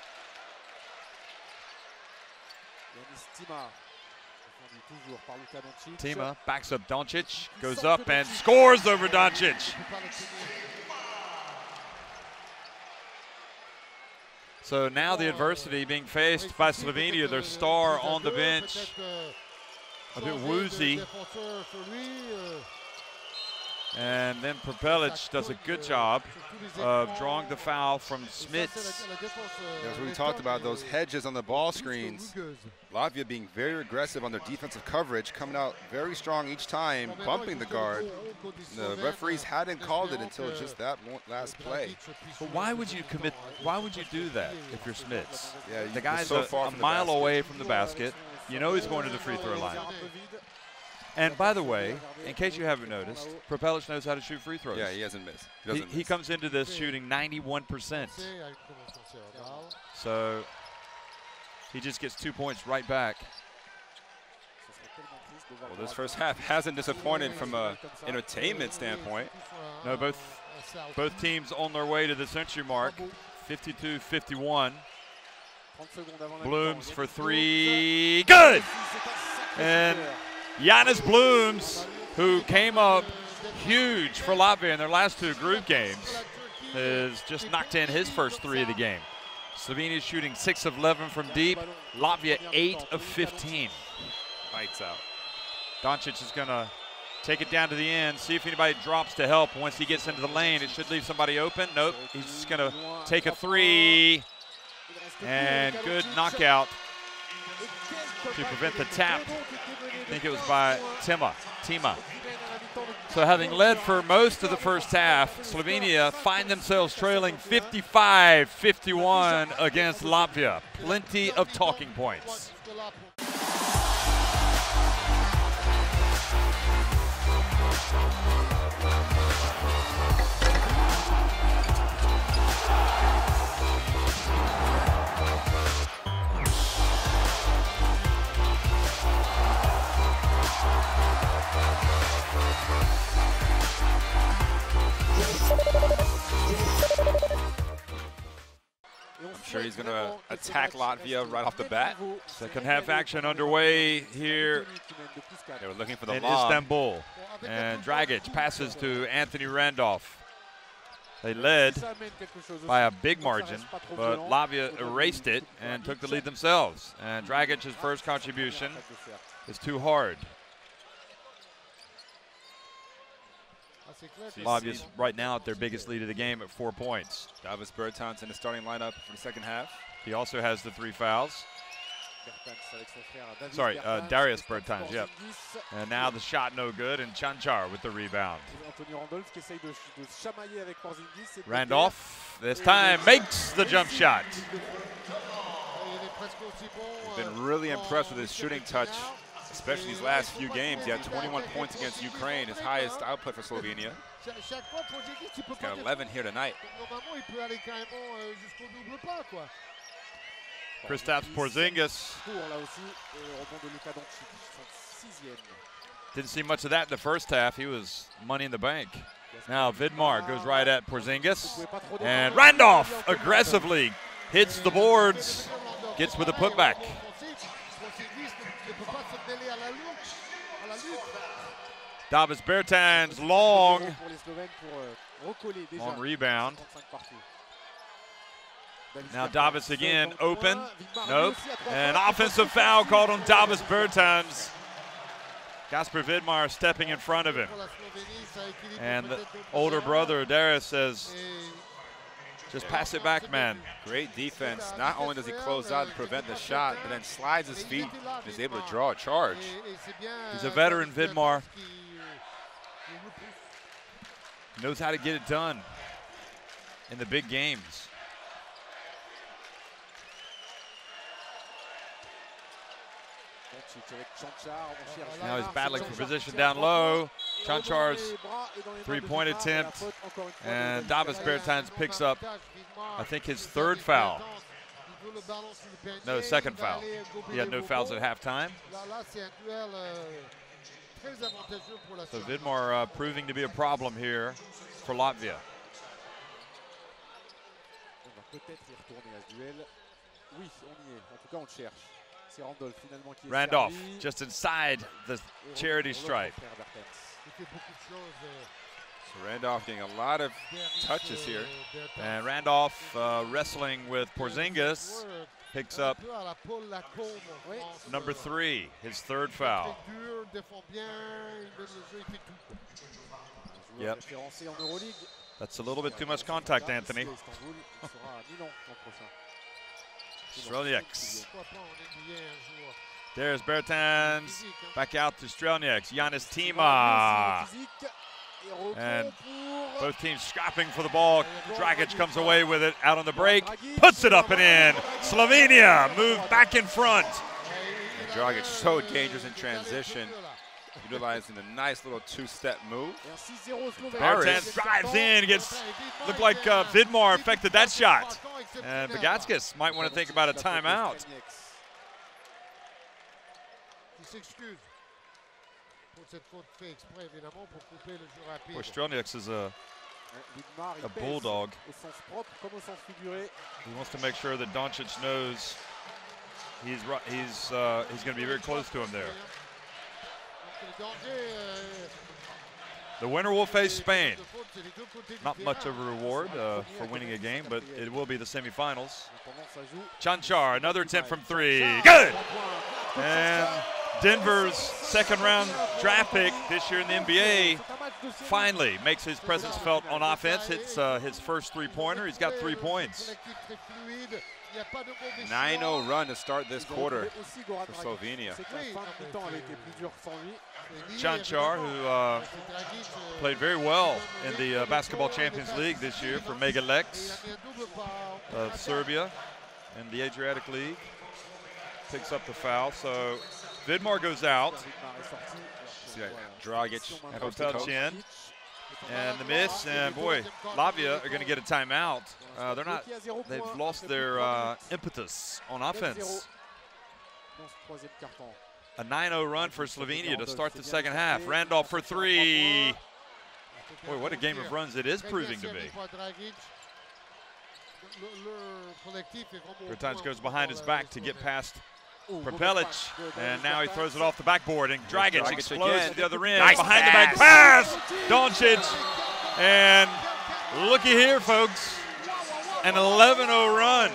Timma backs up Doncic, goes up and scores over Doncic. So now the adversity being faced by Slovenia, their star on the bench, a bit woozy. And then Prepelic does a good job of drawing the foul from Smits. As we talked about, those hedges on the ball screens. Latvia being very aggressive on their defensive coverage, coming out very strong each time, bumping the guard. The referees hadn't called it until just that last play. But why would you commit? Why would you do that if you're Smits? Yeah, The guy's so a, far a mile basket. away from the basket. You know he's going to the free throw line. And by the way, in case you haven't noticed, Prepelic knows how to shoot free throws. Yeah, he hasn't missed. He, He, doesn't he miss. comes into this shooting 91%. So he just gets two points right back. Well, this first half hasn't disappointed from a entertainment standpoint. No, both both teams on their way to the century mark. 52-51. Blums for three. Good! And Janis Blums, who came up huge for Latvia in their last two group games, has just knocked in his first three of the game. Slovenia shooting 6 of 11 from deep. Latvia 8 of 15. Lights out. Doncic is going to take it down to the end, see if anybody drops to help. Once he gets into the lane, it should leave somebody open. Nope, he's just going to take a three. And good knockout to prevent the tap. I think it was by Timma. Timma. So having led for most of the first half, Slovenia find themselves trailing 55-51 against Latvia. Plenty of talking points. I'm sure he's going to attack Latvia right off the bat. Second half action underway here They were looking for the in lob. Istanbul. And Dragic passes to Anthony Randolph. They led by a big margin, but Latvia erased it and took the lead themselves. And Dragic's first contribution is too hard. Lavia's right now at their biggest lead of the game at four points. Davis Bertans in the starting lineup for the second half. He also has the three fouls. Sorry, uh, Dairis Bertans, yep. And now the shot no good, and Cancar with the rebound. Randolph, this time, makes the jump shot. Been really impressed with his shooting touch, especially these last few games. He had 21 points against Ukraine, his highest output for Slovenia. He's got 11 here tonight. Kristaps Porzingis Didn't see much of that in the first half. He was money in the bank. Now Vidmar goes right at Porzingis. And Randolph aggressively hits the boards, gets with a putback. Davis Bertans long on rebound. Now Davis again open. Nope. An offensive foul called on Davis Bertans. Gasper Vidmar stepping in front of him. And the older brother, Dairis, says, just pass it back, man. Great defense. Not only does he close out to prevent the shot, but then slides his feet and is able to draw a charge. He's a veteran, Vidmar. Knows how to get it done in the big games. Now he's battling for position down low. Cancar's three-point attempt. And Davis Bertans picks up, I think, his third foul. No, second foul. He had no fouls at halftime. So Vidmar uh, proving to be a problem here for Latvia. Randolph just inside the charity stripe. So Randolph getting a lot of touches here. And Randolph uh, wrestling with Porzingis picks up number three, his third foul. Yep. That's a little bit too much contact, Anthony. Strelnieks. There's Bertans. Back out to Strelnieks. Janis Timma. And both teams scrapping for the ball. Dragic comes away with it out on the break. Puts it up and in. Slovenia move back in front. And Dragic so dangerous in transition. Utilizing a nice little two-step move. Bertans drives in, gets looked like uh, Vidmar affected that shot. And Bagatskis might want to think about a timeout. Boy, Strelnieks is a, a bulldog. He wants to make sure that Doncic knows he's he's uh, he's going to be very close to him there. The winner will face Spain. Not much of a reward uh, for winning a game, but it will be the semifinals. Cancar, another attempt from three. Good! And Denver's second round draft pick this year in the NBA finally makes his presence felt on offense. Hits uh, his first three pointer. He's got three points. 9-0 run to start this quarter for Slovenia. Cancar, who uh, played very well in the uh, Basketball Champions League this year for Mega Leks of Serbia in the Adriatic League, picks up the foul. So Vidmar goes out. Dragic and Hotelchin. And the miss, and boy, Lavia are going to get a timeout. Uh, they're not, they've lost their uh, impetus on offense. A 9-0 run for Slovenia to start the second half. Randolph for three. Boy, what a game of runs it is proving to be. Bertans goes behind his back to get past Prepelic, and now he throws it off the backboard, and Dragic, Dragic explodes again. to the other end. Nice behind pass. the back pass, Doncic, and looky here, folks, an 11-0 run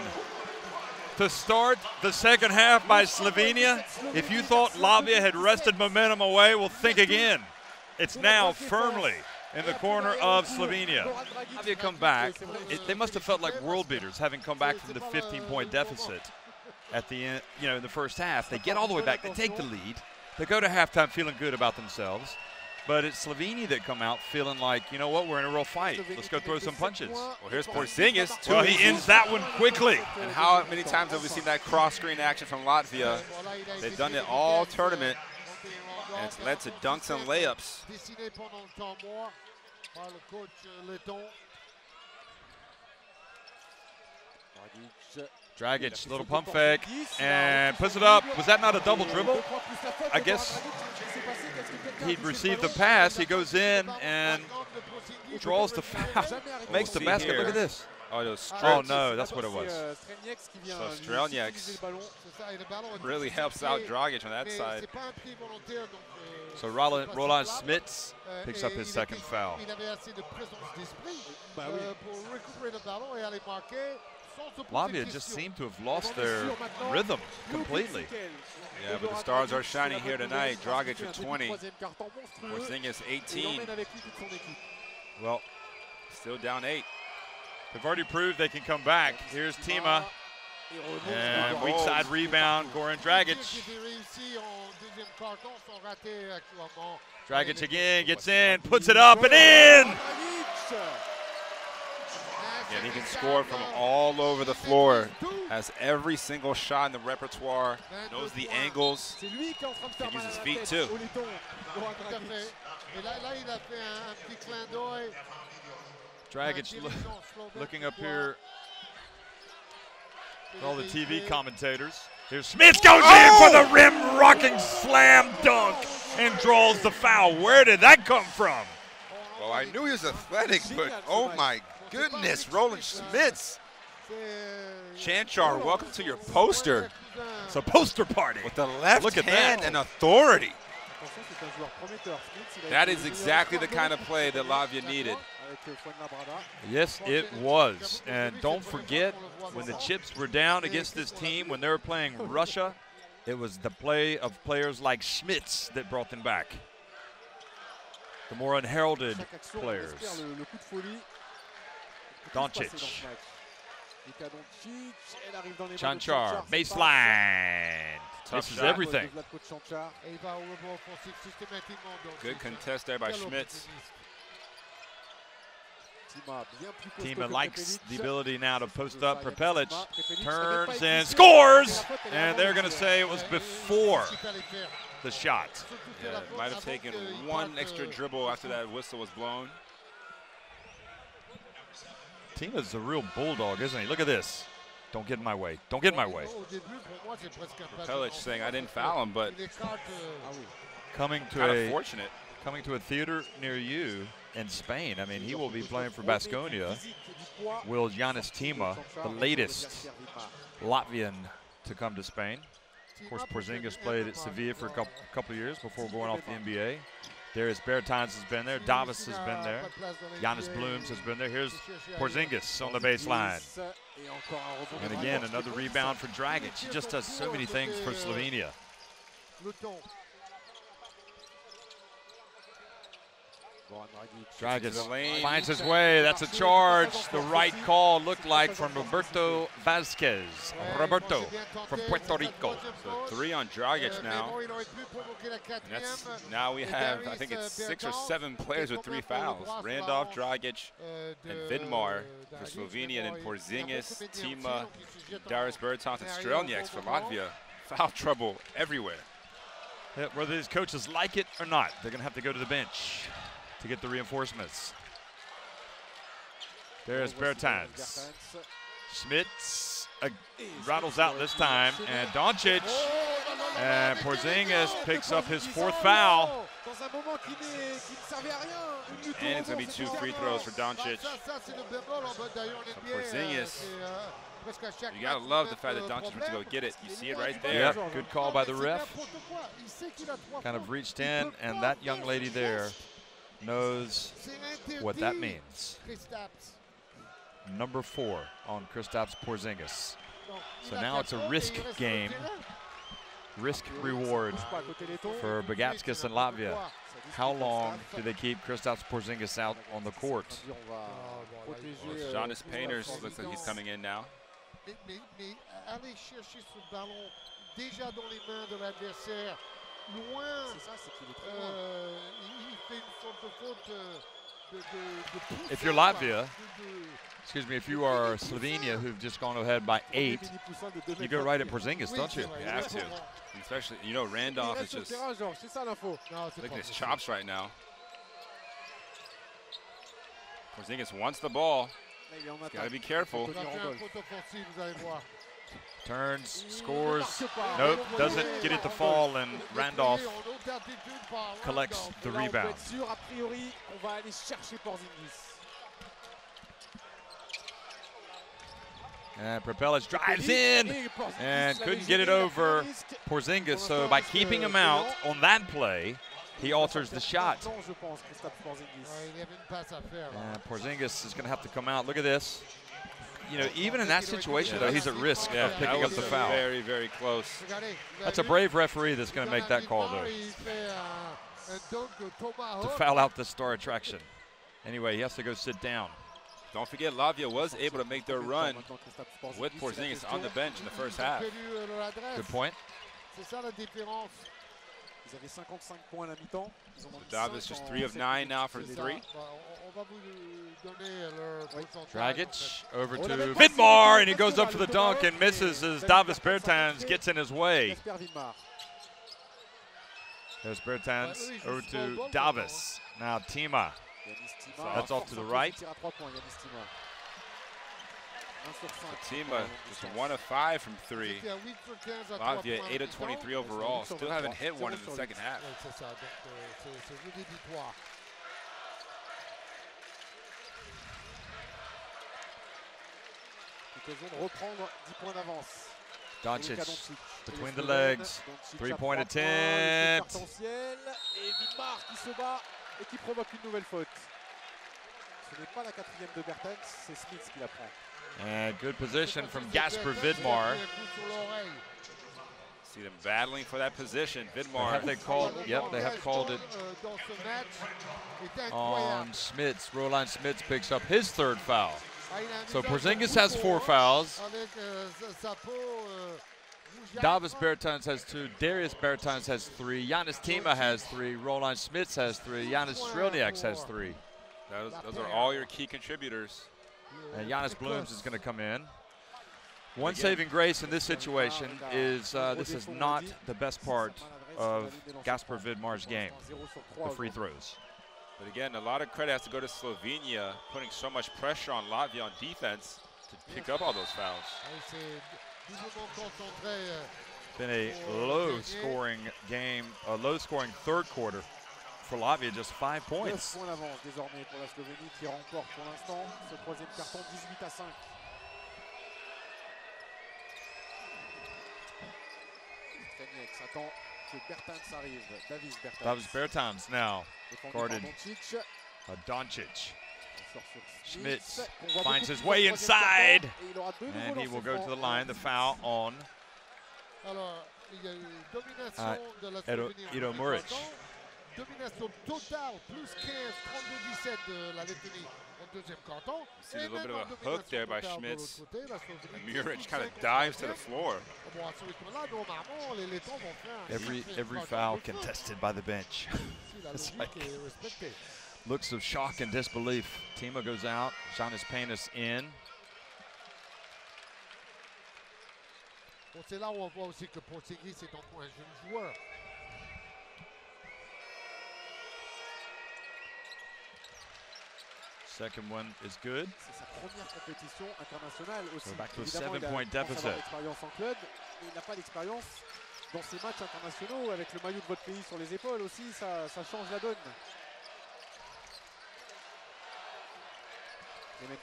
to start the second half by Slovenia. If you thought Latvia had wrested momentum away, well, think again. It's now firmly in the corner of Slovenia. Latvia come back. It, they must have felt like world beaters having come back from the 15-point deficit at the end, you know, in the first half. They get all the way back. They take the lead. They go to halftime feeling good about themselves. But it's Slovenia that come out feeling like, you know what, we're in a real fight. Let's go throw some punches. Well, here's Porzingis. Well, he ends that one quickly. And how many times have we seen that cross-screen action from Latvia? They've done it all tournament, and it's led to dunks and layups. Dragic, little pump fake, and puts it up. Was that not a double dribble? I guess he received the pass. He goes in and draws the foul, makes the basket. Look at this. Oh, those Oh no, that's what it was. So Strelnieks really helps out Dragic on that side. So Roland, Roland Smits picks up his second foul. Il avait assez de présence d'esprit pour récupérer le ballon et aller marquer sans se poser Lavia just seemed to have lost their rhythm completely. Yeah, but the stars are shining here tonight. Dragic with 20, Porzingis 18, Well, still down eight. they've already proved they can come back. Here's Timma. And weak side rebound, Goran Dragic. qui étaient réussis en deuxième carton sont ratés actuellement. Dragic again gets in, puts it up and in. And he can score from all over the floor. Has every single shot in the repertoire. Knows the angles. C'est lui qui est en train de faire Can use his feet too. au laiton. Goran Tout à Dragic. fait. Et là, là, il a fait un, un petit clin d'œil. Dragic Un lo- looking up here at all the TV commentators. Here's Smits goes in oh! for the rim rocking slam dunk and draws the foul. Where did that come from? Well, I knew he was athletic, but oh my goodness, Roland Smits. Cancar, welcome to your poster It's a poster party. With the left Look at hand that. and authority. Attention, c'est un joueur prometteur. Smith, il a That été is le exactly the kind of play that Lavia needed. Avec Fuenlabrada. Yes, it was. And don't forget, when the chips were down against this team, when they were playing Russia, it was the play of players like Smits that brought them back. The more unheralded players. Doncic. se passer dans ce match. Luka Doncic, elle arrive dans les mains de Cancar, Cancar, baseline. Tough This is shot. pas- everything. de Vlatko Cancar. Et il va au rebond offensif systématiquement. donc Good contest there by quel Smits. opportuniste. Timma, bien plus costaud Timma que likes the ability now to post up. il y a Prepelic Timma, Prepelic, turns ça n'est pas and scores. La faute, elle est And they're going to say it was before il fallait faire. the shot. Yeah, might have taken one extra euh, dribble after that whistle was blown. Timma's a real bulldog, isn't he? Look at this. Don't get in my way. Don't get in my way. Au début, pour moi, c'est presque un passe Prepelic en saying, "I didn't foul him, but- il écarte, oui. Coming to Kind a fortunate. coming to a theater near you in Spain. I mean, he will be playing for Basconia. Will Janis Timma, the latest Latvian to come to Spain. Of course, Porzingis played at Sevilla for a couple, couple of years before going off the NBA. Dairis Bertans has been there. Davis has been there. Janis Blums has been there. Here's Porzingis on the baseline. Et encore un rebond And again, another rebound for Dragic. He just does so many things for Slovenia. Le Dragic. Dragic the lane. finds his way. That's a charge. The right call looked like from Roberto Vasquez. Roberto from Puerto Rico. So three on Dragic now. il aurait pu provoquer la And that's now we have I think it's uh, six or seven players with three fouls. Randolph, Dragic, and Vidmar for Slovenia, and bon, il y a Porzingis, beaucoup Timma, aussi, donc il se jette en- Dairis Bertans, and derrière Strelnieks for. Latvia. Foul trouble everywhere. Yeah, Whether these coaches like it or not, they're going to have to go to the bench to get the reinforcements. There's Bertans. Bertans. Smits uh, rattles out this time, and Doncic and Porzingis picks up his fourth foul. Dans un moment qui n'est- qui ne servait à rien. Une lutte au And it's going to be two free throws for Doncic. Ça, ça, c'est le bémol en bas d'ailleurs en NBA, Porzingis. c'est, presque à chaque You gotta love the fact that Doncic went to go get it. You see it right there. Yep, good call by the ref. c'est n'importe quoi. Il sait qu'il a trois Kind of reached in, and that young lady there geste. Knows what that means. Number four on Kristaps Porzingis. Oh, so now it's a risk game. sur le terrain. Risk reward Touche pas à côté des tons. for Bagatskis and Latvia. How long do they keep Kristaps Porzingis out on the court? On dit on va protéger, euh, Jonas Painters looks like he's coming in now. Mais, mais, mais aller chercher ce ballon déjà dans les mains de l'adversaire, loin, C'est ça, c'est qu'il est très loin. euh, il, il fait une sorte de faute euh, de, de, de pousser, If you're. Latvia, De- de- Excuse me, if you are Slovenia who've just gone ahead by eight, Premier mini-poussin de deux you go right at vingt-huit. Porzingis, don't you? You have to. Especially, you know, Randolph is reste sur le just terrain, Georges, c'est ça l'info. Non, c'est look at his chops right now. Porzingis wants the ball. Gotta be careful. Turns, scores. Nope, doesn't get it to fall, and Randolph collects the rebound. And Prepelic drives in and couldn't get it over Porzingis. So by keeping him out on that play, he alters the shot. And Porzingis is going to have to come out. Look at this. You know, even in that situation, though, he's at risk yeah, of picking up the foul. Very, very close. That's a brave referee that's going to make that call, though. To foul out the star attraction. Anyway, he has to go sit down. Don't forget, Latvia was able to make their run with Porzingis on the bench in the first half. Good point. Davis just three of nine now for three. Dragic over to Vidmar, and he goes up for the dunk and misses as Davis Bertans gets in his way. There's Bertans over to Davis. Now Timma. That's off to the right. Fatima uh, just one of five from three. Latvia 8 of 23 overall. Still haven't hit one in the second half. Doncic between the legs, three-point attempt. et qui provoque une nouvelle faute. Ce n'est pas la quatrième de Bertans, c'est Smits qui la prend. And good position from Gasper Vidmar. See them battling for that position. Vidmar. Have they called? Yep, they have called it on Smits. Roland Smits picks up his third foul. So Porzingis has four fouls. Davis Bertans has two. Darius Bertans has three. Janis Timma has three. Roland Smits has three. Janis Strelnieks has three. Those, those are all your key contributors. And Janis Blums is going to come in. One saving grace in this situation is uh, this is not the best part of Gasper Vidmar's game, the free throws. But again, a lot of credit has to go to Slovenia, putting so much pressure on Latvia on defense to pick up all those fouls. Been a low-scoring game, a low-scoring third quarter for Latvia, just five points. points d'avance désormais pour la Slovénie qui remporte pour l'instant ce troisième carton 18 à 5. attend que Bertans arrive. Davis Bertans. Davis Bertans now guarded uh, Doncic. Smits finds his way inside, and he will go to the line. The foul on uh, Edo, Edo Muric. Domination totale, plus 15, 32-17 de la Lettonie au deuxième canton. See a little bit of a hook there by Smits. Muric kind of dives to the floor. Every every foul contested by the bench. like looks of shock and disbelief. Timma goes out. Janis Panis in. c'est là où on voit aussi que Porzingis est encore un jeune joueur. Second one is good. C'est sa première compétition internationale aussi. So back to a seven-point deficit. l'expérience en club, mais il n'a pas d'expérience dans ces matchs internationaux avec le maillot de votre pays sur les épaules aussi, ça, ça change la donne.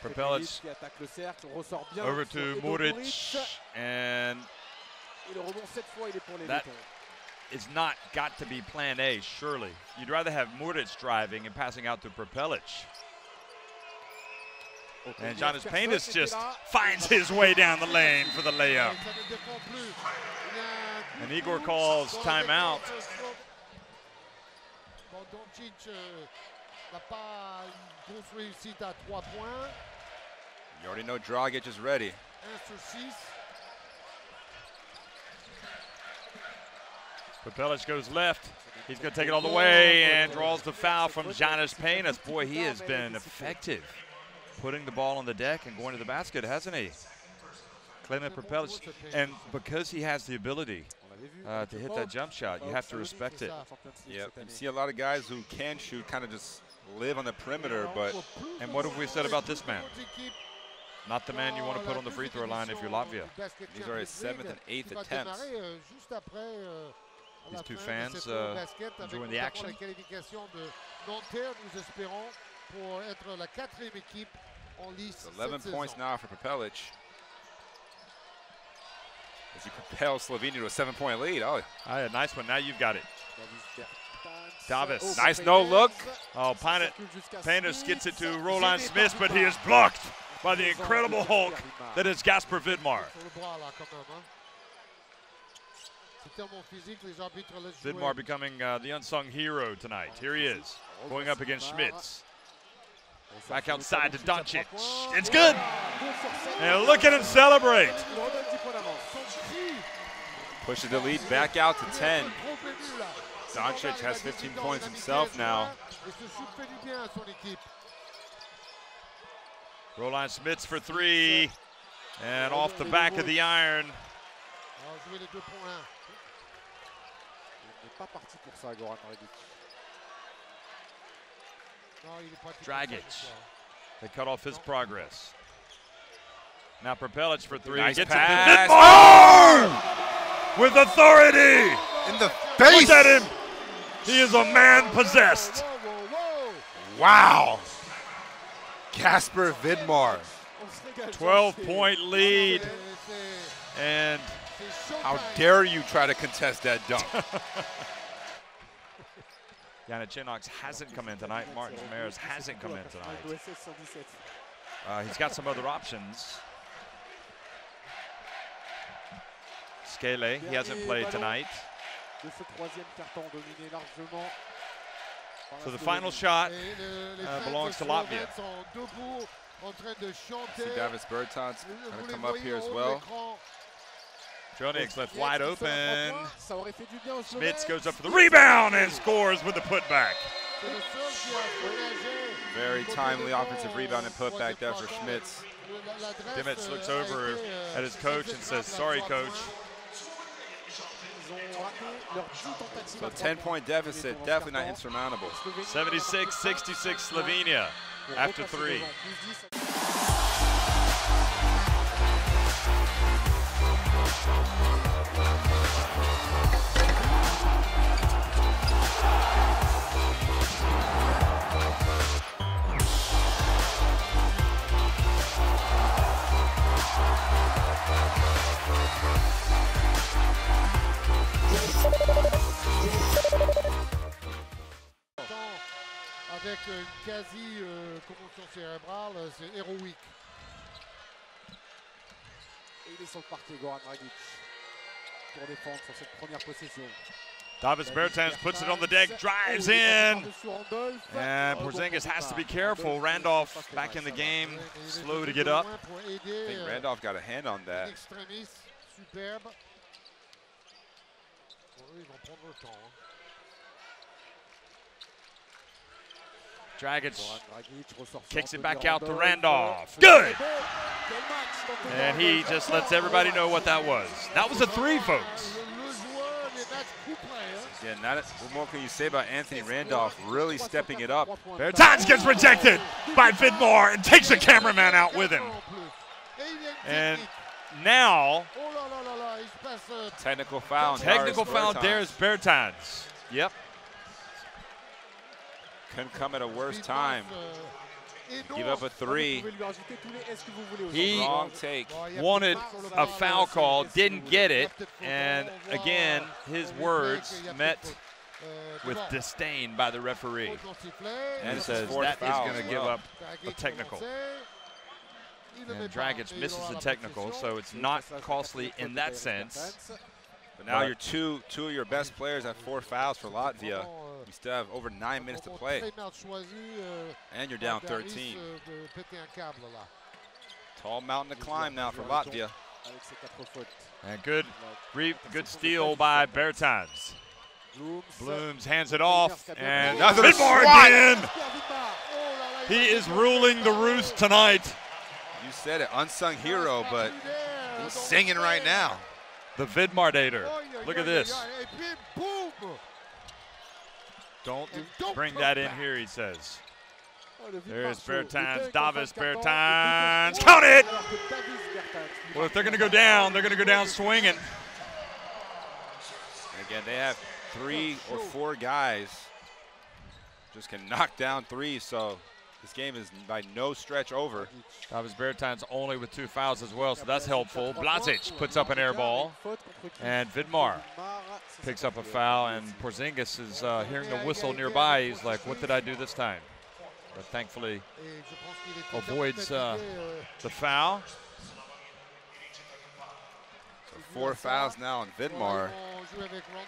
Prepelic qui attaque le cercle, ressort bien over to Muric, and et le rebond cette fois il est pour les that is not got to be plan A, surely. You'd rather have Muric driving and passing out to Prepelic. And Jonas Paynes just finds his way down the lane for the layup. And Igor calls timeout. You already know Dragic is ready. Prepelic goes left. He's going to take it all the way and draws the foul from Jonas Paynes. Boy, he has been effective putting the ball on the deck and going to the basket, hasn't he? Klemen Prepelic. And because he has the ability uh, to hit that jump shot, you have to respect it. Yep. You see a lot of guys who can shoot kind of just live on the perimeter, but. And what have we said about this man? Not the man you want to put on the free throw line if you're Latvia. These are his seventh and eighth attempts. These two fans uh, enjoying the action. So 11 points now for Prepelic. As he propels Slovenia to a seven-point lead. Oh, ah, yeah, nice one. Now you've got it. Davis. Nice no look. Oh, Panis gets it to Roland Smits, but he is blocked by the incredible Hulk that is Gasper Vidmar. Vidmar becoming uh, the unsung hero tonight. Here he is, going up against Smits. Back outside to Doncic. It's good. And look at him celebrate. Pushes the lead back out to 10. Doncic has 15 points himself now. Roland Smits for three. And off the back of the iron. Dragic. They cut off his progress. Now Prepelic for three. Nice Gets pass. it oh! With authority. In the face. Look at him. He is a man possessed. Wow. Gasper Vidmar. 12 point lead. And how dare you try to contest that dunk? Janicic hasn't come in tonight. Martin Meiers hasn't come in tonight. Uh, he's got some other options. Skele, he hasn't played tonight. So the final shot uh, belongs to Latvia. See Davis Bertans going to come up here as well. Tronix left wide open. Smits goes up for the rebound and scores with the putback. Very timely offensive rebound and putback there for Smits. Dimits looks over at his coach and says, sorry, coach. So 10-point deficit, definitely not insurmountable. 76-66 Slovenia after three. Avec une quasi euh, commotion cérébrale, euh, c'est héroïque. Et il est sur le parquet, Goran Dragic, pour défendre sur cette première possession. Davis Bertans puts it on the deck, drives oh, in. And oh, Porzingis has to be careful. Randolph back in the game, slow to get up. I think euh, Randolph got a hand on that. Superbe. Ils vont prendre le temps. Dragic kicks it back out to Randolph. Good! And he just lets everybody know what that was. That was a three, folks. Yeah, not a, what more can you say about Anthony Randolph really stepping it up? Bertans gets rejected by Vidmar and takes the cameraman out with him. And now, technical foul. Technical foul, Dairis Bertans. Yep. Couldn't come at a worse time. Give up a three. He Wrong take. wanted a foul call, didn't get it, and again, his words met with disdain by the referee. And says that is going to give up a technical. And Dragic misses the technical, so it's not costly in that sense. But now you're two two of your best players have four fouls for Latvia. You still have over nine minutes to play. And you're down 13. Tall mountain to climb now for Latvia. And good, good steal by Bertans. Blums hands it off, and Vidmar again. He is ruling the roost tonight. You said it, unsung hero, but he's singing right now. The Vidmardator. Look at this. Don't bring that in here, he says. There's Bertans, Davis Bertans, count it! Well, if they're going to go down, they're going to go down swinging. And again, they have three or four guys just can knock down three, so this game is by no stretch over. Davis Bertans only with two fouls as well, so that's helpful. Blazic puts up an air ball, and Vidmar picks up a foul, and Porzingis is uh, hearing the whistle nearby. He's like, what did I do this time? But thankfully avoids uh, the foul. So four fouls now on Vidmar.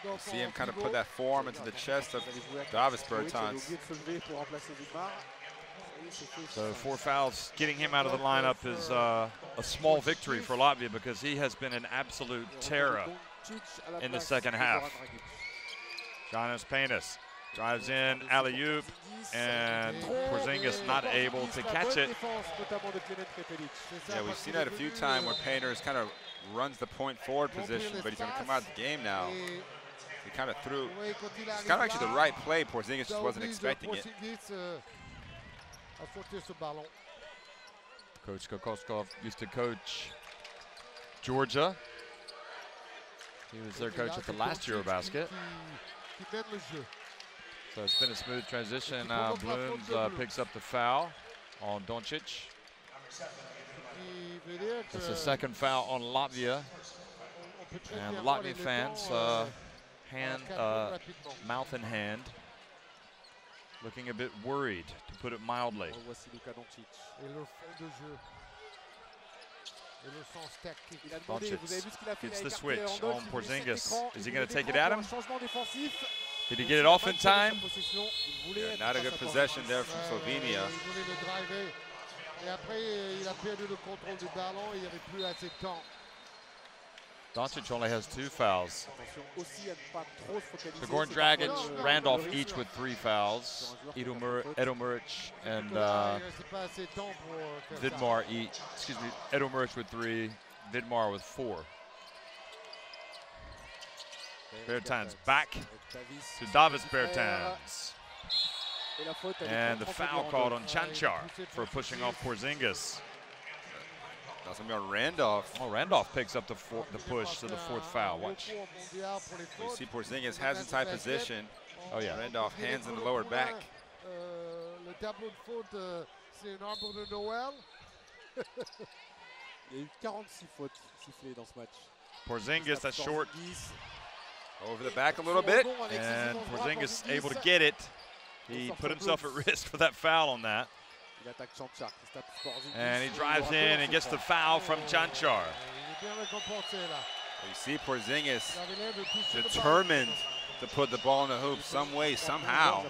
You see him kind of put that forearm into the chest of Davis Bertans. So four fouls, getting him out of the lineup is uh, a small victory for Latvia because he has been an absolute terror in the second half. Jonas Paynes drives in, alley-oop, and Porzingis not able to catch it. Yeah, we've seen that a few times where Painters kind of runs the point forward position, but he's going to come out of the game now. He kind of threw, it's kind of actually the right play. Porzingis just wasn't expecting it. Coach Kokoskov used to coach Georgia. He was their coach at the last Eurobasket. So it's been a smooth transition. Uh, Blums uh, picks up the foul on Doncic. It's the second foul on Latvia. And Latvian fans, uh, hand, uh, mouth in hand, looking a bit worried, to put it mildly. Doncic gets the switch on Porzingis. Is he going to take it at him? Did he get it off in time? Yeah, not a good possession there from Slovenia. Doncic only has two fouls. So Goran Dragic, Randolph each with three fouls. Edo, Mur and uh, Vidmar each. Excuse me, Edo Muric with three, Vidmar with four. Bertans back to Davis Bertans. And the foul called on Cancar for pushing off Porzingis. That's going to be on Randolph. Oh, Randolph picks up the, four, the push to the fourth foul. Watch. You see Porzingis has inside position. Oh, yeah. Randolph hands in the lower back. Le tableau de faute, c'est un arbre de Noël. Il y a eu 46 fautes sifflées dans ce match. Porzingis, that's short. Over the back a little bit. And Porzingis able to get it. He put himself at risk for that foul on that. And he drives in and gets the foul from Cancar. You see Porzingis determined to put the ball in the hoop some way, somehow.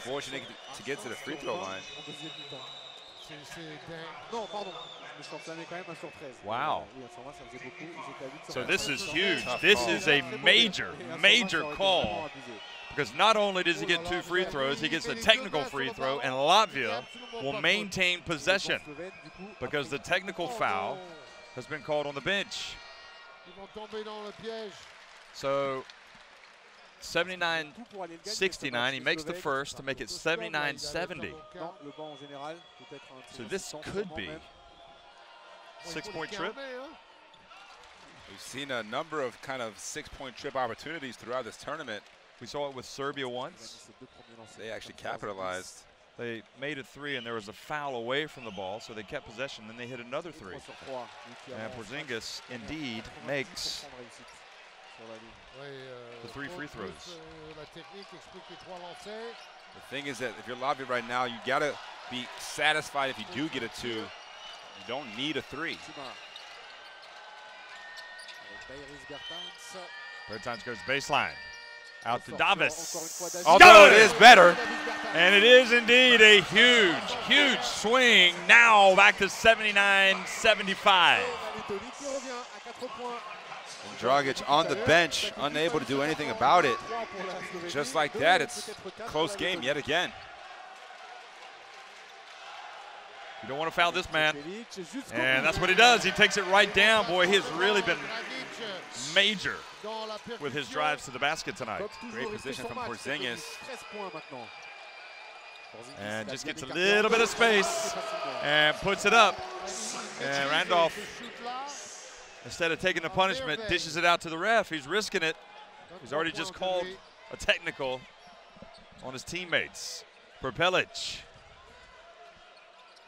Fortunate to get to the free throw line. Wow. So this is huge. This is a major, major call. Because not only does he get two free throws, he gets a technical free throw, and Latvia will maintain possession because the technical foul has been called on the bench. So 79-69, he makes the first to make it 79-70. So this could be six-point trip. We've seen a number of kind of six-point trip opportunities throughout this tournament. We saw it with Serbia once. They actually capitalized. They made a three, and there was a foul away from the ball, so they kept possession. Then they hit another three. And Porzingis indeed makes the three free throws. The thing is that if you're Latvia right now, you got to be satisfied if you do get a two. You don't need a three. Bertans goes baseline. Out to Davis. Although it is better. And it is indeed a huge, huge swing. Now back to 79-75. And Dragic on the bench, unable to do anything about it. Just like that, it's close game yet again. You don't want to foul this man. And that's what he does. He takes it right down. Boy, he has really been major with his drives to the basket tonight. Great position from Porzingis. And just gets a little bit of space and puts it up. And Randolph, instead of taking the punishment, dishes it out to the ref. He's risking it. He's already just called a technical on his teammates. Prepelic.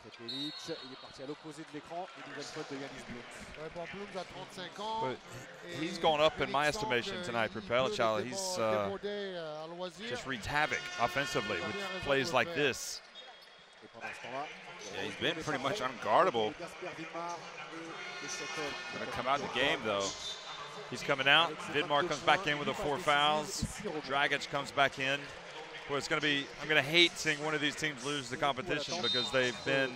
Prepelic, il est parti à l'opposé de l'écran. Une nouvelle faute de Yanis Blum. But he's gone up in my estimation tonight, Prepelic. He's uh, just wreaked havoc offensively with plays like this. Yeah, he's been pretty much unguardable. Gonna come out of the game though. He's coming out. Vidmar comes back in with the four fouls. Dragic comes back in. Well, it's going to be, I'm going to hate seeing one of these teams lose the competition because they've been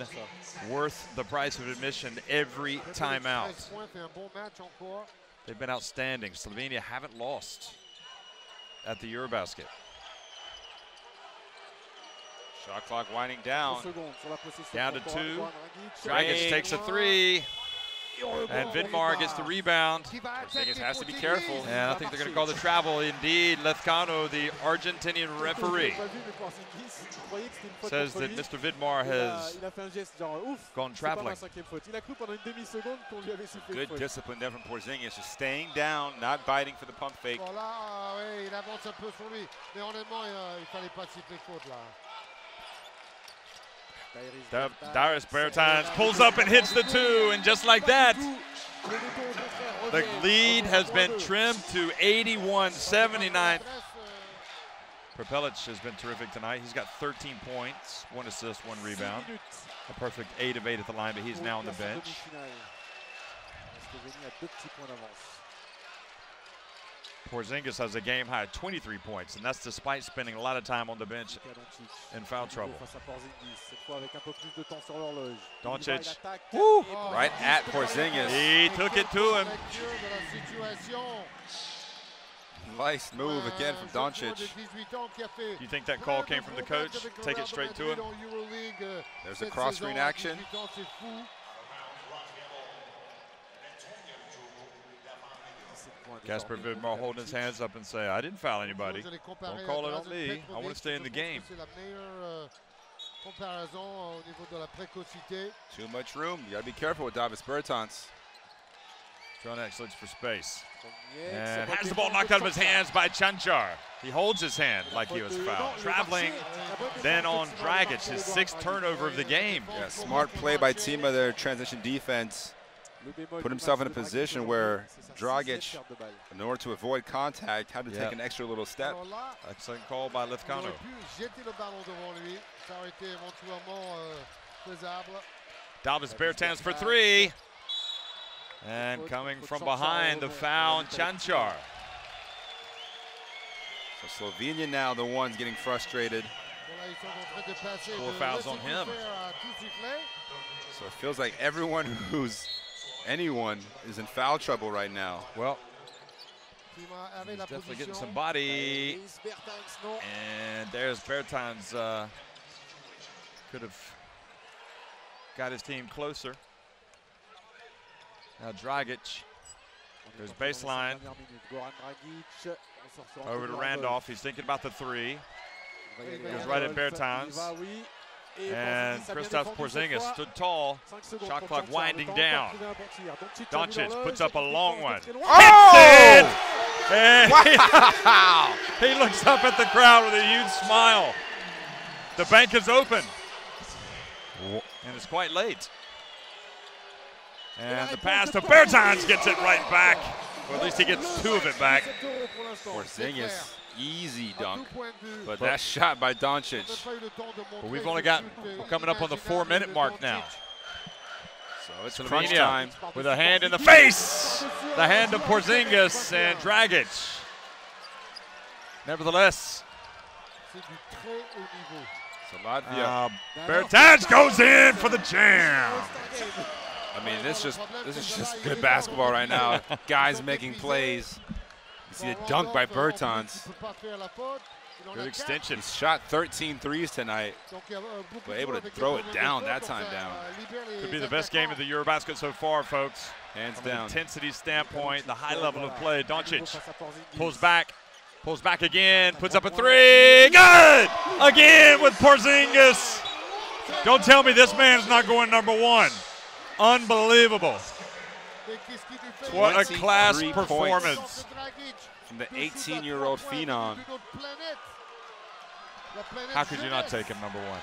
worth the price of admission every time out. They've been outstanding. Slovenia haven't lost at the Eurobasket. Shot clock winding down. Down to two. Dragic takes a three. And Vidmar gets the rebound. Porzingis has to be careful. And I think they're going to call the travel. Indeed, Lezcano, the Argentinian referee, says that Mr. Vidmar has gone traveling. Good discipline there from Porzingis, just staying down, not biting for the pump fake. Dairis Bertans pulls up and hits the two, and just like that, the lead has been trimmed to 81-79. Prepelic has been terrific tonight. He's got 13 points, one assist, one rebound. A perfect 8 of 8 at the line, but he's now on the bench. Porzingis has a game high 23 points, and that's despite spending a lot of time on the bench in foul trouble. Doncic, Woo! right at Porzingis. He took it to him. Nice move again from Doncic. Do you think that call came from the coach? Take it straight to him? There's a cross screen action. Gasper Vidmar holding his hands up and say, I didn't foul anybody. Don't call it on me. I want to stay in the game. Too much room. You got to be careful with Davis Bertans. Tronex looks for space. And has the ball knocked out of his hands by Cancar. He holds his hand like he was fouled. Traveling then on Dragic, his sixth turnover of the game. Yeah, smart play by Timma, their transition defense. Put himself in a position where Dragic, in order to avoid contact, had to Yep. take an extra little step. Excellent call by Lezcano. Davis Bertans for three. And coming from behind, the foul on Cancar. So Slovenia now the ones getting frustrated. Four fouls on him. So it feels like everyone who's anyone is in foul trouble right now. Well, he's definitely getting some body. And there's Bertans. Uh, could have got his team closer. Now Dragic. There's baseline. Over to Randolph. He's thinking about the three. He Goes right at Bertans. And Kristaps Porzingis stood tall. Shot clock winding down. Doncic puts up a long one. Oh! And Wow! he looks up at the crowd with a huge smile. The bank is open. And it's quite late. And the pass to Bertans gets it right back. Or at least he gets two of it back. Porzingis, easy dunk. But that shot by Doncic. But we've only got, we're coming up on the four minute mark now. So it's crunch Slovenia time. with a hand in the face. The hand of Porzingis and Dragic. Nevertheless, So Latvia. uh, Bertans goes in for the jam. I mean, this just this is just good basketball right now. Guys making plays. You see a dunk by Bertans. Good extension. He's shot 13 threes tonight. But able to throw it down that time down. Could be the best game of the Eurobasket so far, folks. Hands From an down. intensity standpoint, the high level of play. Doncic pulls back, Pulls back again, puts up a three. Good! Again with Porzingis. Don't tell me this man's not going number one. Unbelievable. What a class performance. From the 18-year-old phenom. How could you not take him number one?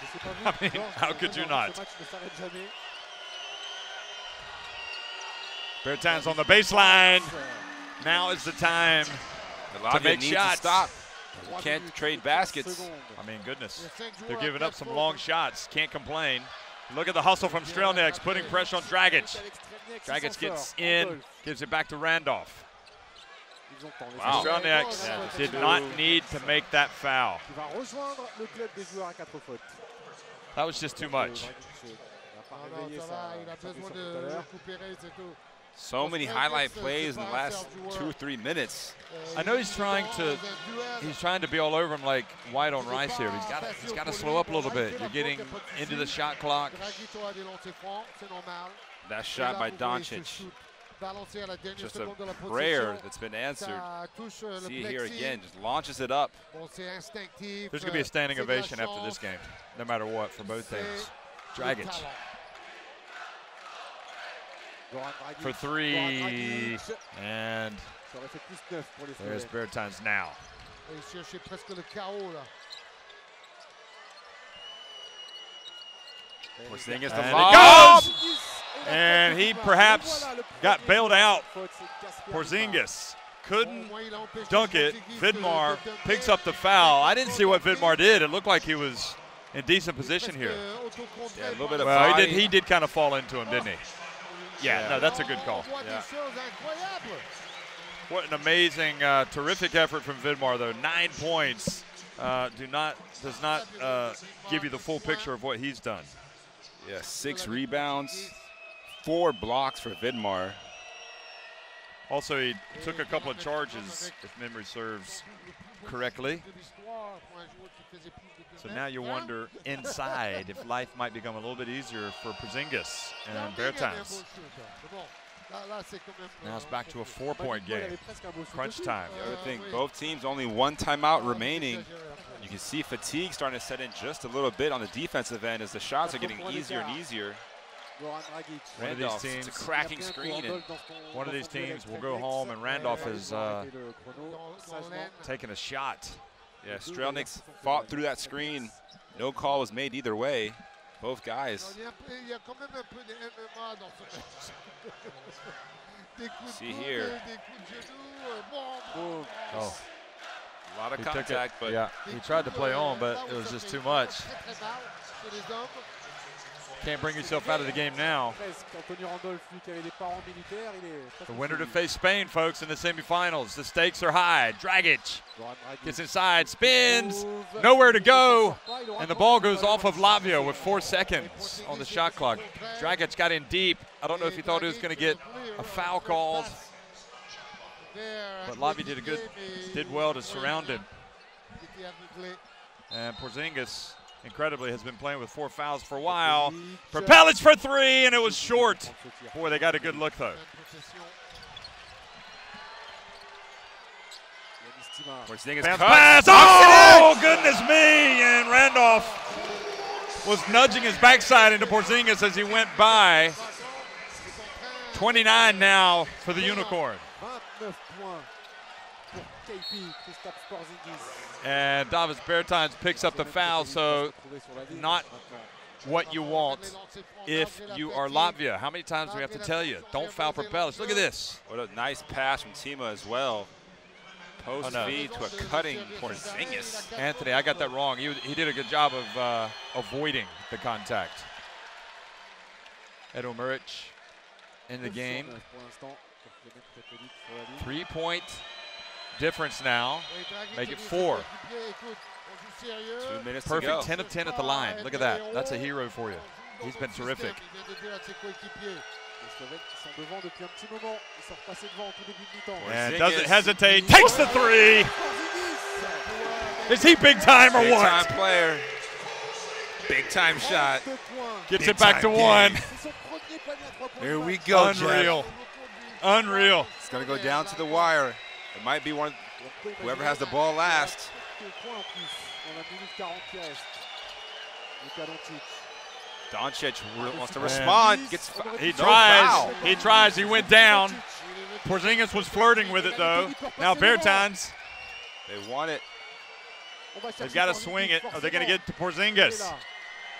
Je sais pas vous, I mean, how could you not? ce match ne s'arrête jamais. Bertans on the baseline. Now is the time. to make shots. to stop. You can't trade baskets. I mean, goodness. They're giving up some long shots. Can't complain. Look at the hustle from Strelnieks, putting pressure on Dragic. Avec Dragic gets in, gives it back to Randolph. ils ont le temps. Les Wow. joueurs did not need to make that foul. qui va rejoindre le club des joueurs à quatre fautes. That was just too much. Dragic, n'a pas Non, non, réveillé ça sa- va, il a sa besoin blessure de tout à l'heure. récupérer, c'est tout. So many highlight plays in the last two or three minutes. I know he's trying to he's trying to be all over him like white on rice here. But he's got to he's got to slow up a little bit. You're getting into the shot clock. Dragic aura des lancers francs, c'est normal. That shot by vous Doncic. shoot balancé à la dernière Just a seconde de la prayer that's been answered. Ça touche le See it here again, just launches it up. Bon, c'est instinctif. There's gonna be a standing c'est de la ovation after this game, no matter what, for both teams. du Dragic Dragic, for three, and Ça aurait fait plus 9 pour les there's Slovènes. Times now. Il cherchait presque le. Porzingis the And goes! And he perhaps got bailed out. Porzingis couldn't dunk it. Vidmar picks up the foul. I didn't see what Vidmar did. It looked like he was in decent position here. Yeah, a little bit of Well, he did. He did kind of fall into him, didn't he? Yeah. No, that's a good call. Yeah. What an amazing, uh, terrific effort from Vidmar, though. Nine points uh, do not does not uh, give you the full picture of what he's done. Yeah, six rebounds, four blocks for Vidmar. Also, he took a couple of charges, if memory serves correctly. So now you wonder inside if life might become a little bit easier for Porzingis and Bertans. Now it's back to a four-point game. Crunch time. The other thing, both teams only one timeout remaining. You can see fatigue starting to set in just a little bit on the defensive end as the shots are getting easier and easier. One of these teams- it's a cracking screen. And One of these teams will go home and Randolph is uh, taking a shot. Yeah, Strelnieks fought through that screen. No call was made either way. Both guys. Il y a quand même un peu de MMA dans ce match. Des coups See here. des coups de genoux, bon, Oh, A lot of he contact, but Yeah, he tried to play on, but it was just too much. Can't bring yourself out of the game now. The winner to face Spain, folks, in the semifinals. The stakes are high. Dragic gets inside, spins, nowhere to go, and the ball goes off of. Latvia with four seconds on the shot clock. Dragic got in deep. I don't know if he thought he was going to get a foul called, but Latvia did a good, did well to surround him. And Porzingis, incredibly, has been playing with four fouls for a while. Prepelic for three, and it was short. Boy, they got a good look though. Janis Timma. Porzingis Bounce pass. Oh, goodness me! And Randolph was nudging his backside into Porzingis as he went by. 29 now for the Unicorn. 29 points pour KP, Kristaps Porzingis. And Davis Bertans picks up the foul, so not what you want if you are Latvia. How many times do we have to tell you? Don't foul Prepelic. Look at this. What a nice pass from Timma as well. Post Oh, no. feed to a cutting Porzingis. Anthony, I got that wrong. He, he did a good job of uh, avoiding the contact. Edo Muric in the game. Pour difference now. Make it four. Two minutes to Perfect go. 10 of 10 at the line. Look at that. That's a hero for you. He's been terrific. Les Slovènes qui sont devant depuis un petit moment. Ils sont repassés devant en tout début de mi-temps. Ouais. And doesn't hesitate. Takes the three. Is he big time or Big time what? player. Big time shot. Gets Big it back to time one. game. C'est son premier panier à 3 points. Here we match. go, Jeff. Unreal. Unreal. It's going to go down to the wire. It might be one. Whoever has the ball last. Doncic wants to respond. Gets he no tries. foul. He tries. He went down. Porzingis was flirting with it though. Now Bertans, They want it. they've got to swing it. Are they going to get to Porzingis?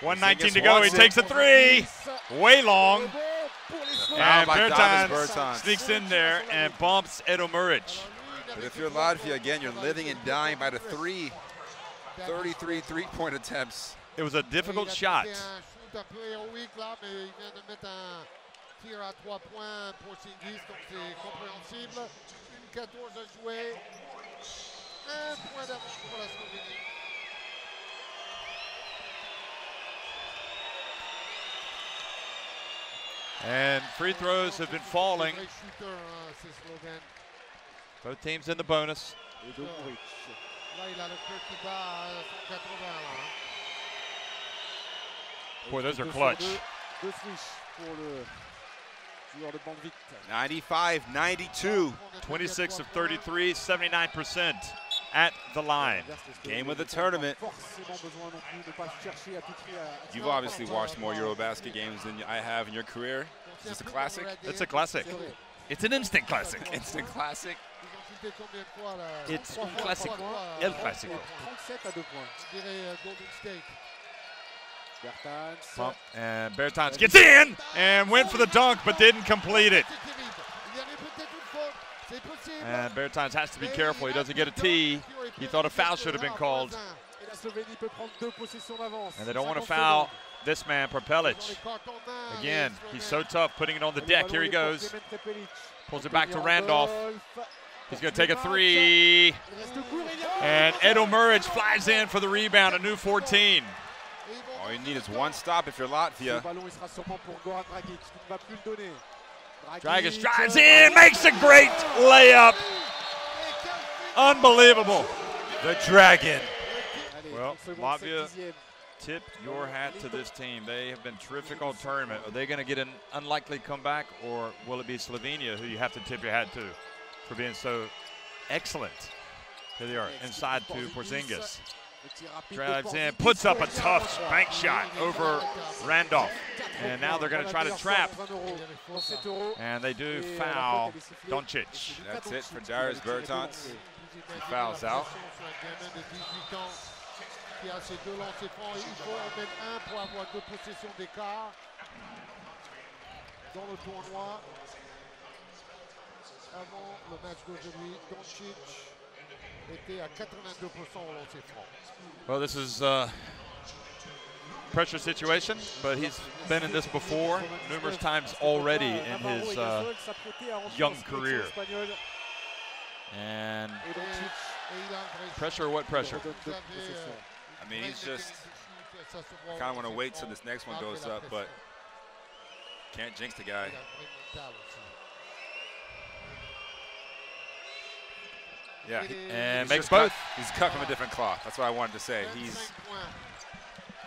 119 to go. He it. takes a three. Way long. Foul And by Bertans Bertans. sneaks in there and bumps Edo Muric. But if you're Latvia, again, you're living and dying by the three, 33 three-point attempts. It was a difficult shot. un shoot un peu héroïque là, mais il vient de mettre un tir à trois points pour Singis, donc c'est compréhensible. Une 14 à jouer. Un point d'avance pour la Slovénie. And free throws have been falling. Vrai shooter, hein, ces Slovènes. Both teams in the bonus. Là, il a le cœur qui bat à 180 là. hein. Boy, those are clutch. Deux switch pour le joueur de Banvit. 95-92. 26 of 33, 79% at the line. Game of the tournament. Forcément besoin non plus de pas chercher à tout prix à- You've obviously watched more Eurobasket games than I have in your career. Is this a classic? It's a classic. It's an instant classic. Instant classic. It's Trois un fois, classic. trois fois, El euh, Clasico. 37 à 2 points. Je dirais euh, Golden State. Bertans. Pump, and Bertans euh, gets in and went for the dunk, but didn't complete it. C'est terrible. Il y avait peut-être une faute. C'est possible. And Bertans has to be careful. He doesn't get a tee. He thought a foul should have been called. Et la Slovénie peut prendre deux possessions d'avance. And they don't want to foul this man, Dans Prepelic. les cartons de main, Again, he's so tough putting it on the deck. Here he goes. Pulls it back to Randolph. Randolph. He's going to take a Porte du match. three. Il reste court, il y a- And Edo Muric flies in for the rebound, a new 14. Et ils vont All you need is one stop if you're Ce Latvia. ballon, il sera sûrement pour Goran Dragic, qui ne va plus le donner. Dragic drives in, makes a great layup. Unbelievable. The Dragon. Well, Latvia- Tip your hat to this team. They have been terrific all tournament. Are they going to get an unlikely comeback, or will it be Slovenia who you have to tip your hat to for being so excellent? Here they are, inside to Porzingis. Le tir rapide de Drives in, puts up a tough bank shot over Randolph. And now they're going to try to trap. Dans 7 euros. And they do Et la faute, foul elle est sifflée. Doncic. That's it for Dairis Bertans. He fouls out. Avant le match d'aujourd'hui, Doncic était à 82% au lancer franc. Well, this is a pressure situation, but he's been in this before numerous times already in his uh, young career. and Et, Et Doncic et il a un vrai pressure, what pressure? redonne deux Vous avez, possessions. euh, I mean, he's just ça se voit au kind of want to wait franc. till this next one goes up, but pression. can't jinx the guy. Yeah, he- And he's makes just cut, both. he's cut from a different cloth. That's what I wanted to say. He's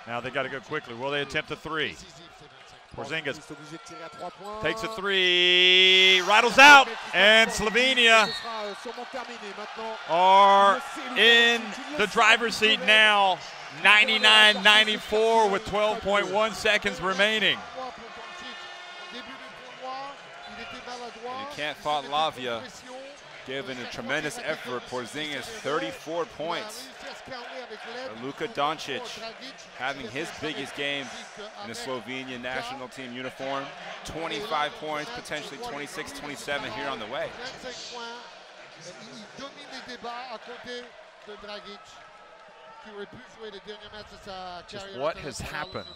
Now they got to go quickly. Will they attempt a three? Décisif, ces 25 Porzingis Ils sont obligés de tirer à trois points. takes a three, rattles out, and Slovenia Ce sera euh, sûrement terminé maintenant. are in the driver's seat now. 99-94 with 12.1 seconds remaining. points pour Doncic. Au début du tournoi, il était maladroit. You can't Il fault se mettait beaucoup de Latvia. Given a tremendous effort. Porzingis, 34 points. Luka Doncic having his biggest game in the Slovenian national team uniform. 25 points, potentially 26, 27 here on the way. 25 points. Il domine les débats à côté de Dragic, qui aurait pu jouer les derniers matchs de sa Just what has happened.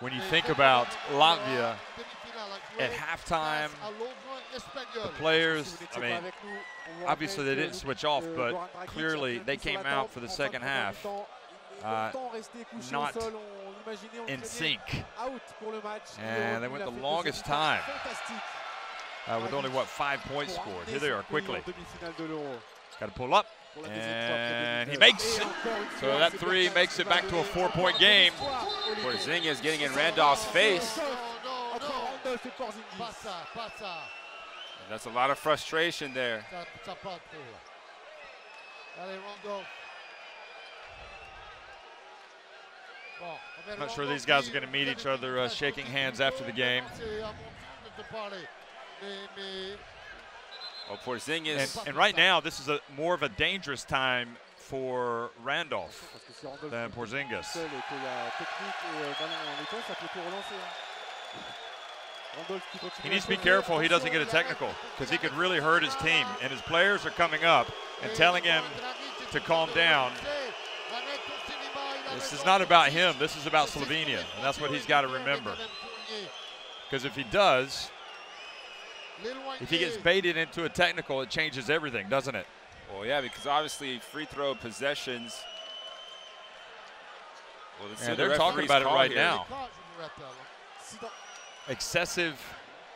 When you think about Latvia at halftime, the players, I mean, obviously they didn't switch off, but clearly they came out for the second half uh, not in sync. And they went the longest time uh, with only, what, five points scored. Here they are quickly. Got to pull up. And he makes it. So that three makes it back to a four-point game. Porzingis getting in Randolph's face. Ça. That's a lot of frustration there. Ça, ça pas trop. là. Allez, Randolph. Bon, on va I'm not sure these guys are going to meet each other uh, shaking hands after the game. C'est à mon tour de te parler. Mais, mais Oh, Porzingis. And, and right now, this is a more of a dangerous time for Randolph Parce que si Randolph than est Porzingis. seul et qu'il y a technique et euh, ballon en étant, ça peut tout relancer. hein. Randolph qui continue He needs to be careful he doesn't get a technical because he could really hurt his team. And his players are coming up and telling him to calm down. This is not about him. This is about Slovenia. And that's what he's got to remember. Because if he does, if he gets baited into a technical, it changes everything, doesn't it? Well, yeah, because obviously free throw possessions. Well, Yeah, they're talking about it right here. now. Excessive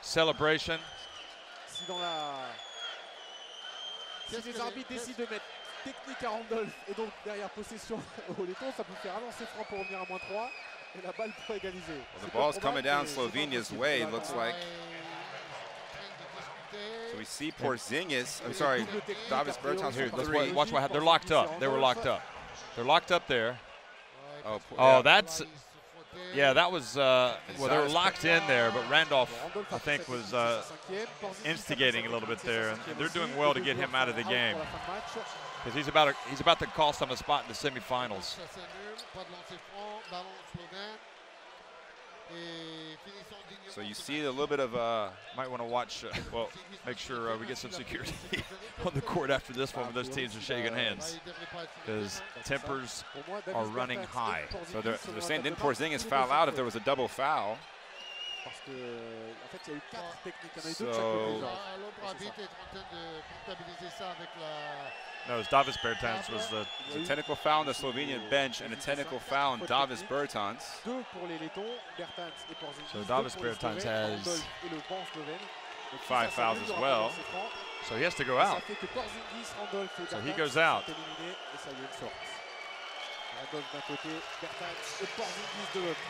celebration. si dans la. Si Qu'est-ce les arbitres décident de mettre technique à Randolph et donc derrière possession au Letton, ça peut faire un lancer franc pour revenir à moins 3 et la balle pour égaliser. Well, the ball's coming down mais c'est pas Slovenia's way, it looks like. We see Porzingis. I'm sorry, Davis Bertans Here, let's watch, watch what happened. They're locked up. They were locked up. They're locked up there. Oh, Oh, that's yeah. That was uh, well, they were locked in there, but Randolph, I a think, was uh, c'est sa cinquième. Porzingis instigating a little bit there, and they're doing well to get him out of the game pour la fin de match. because he's about to, he's about to cost them a spot in the semifinals. So you see a little bit of uh, Might want to watch. Uh, well, make sure uh, we get some security on the court after this one when those teams are shaking hands because tempers Pour moi, Davis are running high. So they're, saying table didn't Porzingis foul out if there was a double foul? Parce que, en fait, il y a eu quatre techniques. Il y en a eu deux de chaque So- côté. genre. L'autre arbitre est en train de comptabiliser ça avec la. no, it's Davis Bertans was the Il y a A eu technical foul on the Slovenian bench and a technical foul on Davis Bertans. deux pour les Lettons, Bertans et Porzingis. So deux Davis Bertans has Randolph et le banc slovène. Donc, si five fouls as il y aura well. pas de lancer franc. so he has to go out. fait que Porzingis, Randolph et So he goes out. éliminés et ça y est, une sorte. Randolph d'un côté, Bertans et Porzingis de l'autre.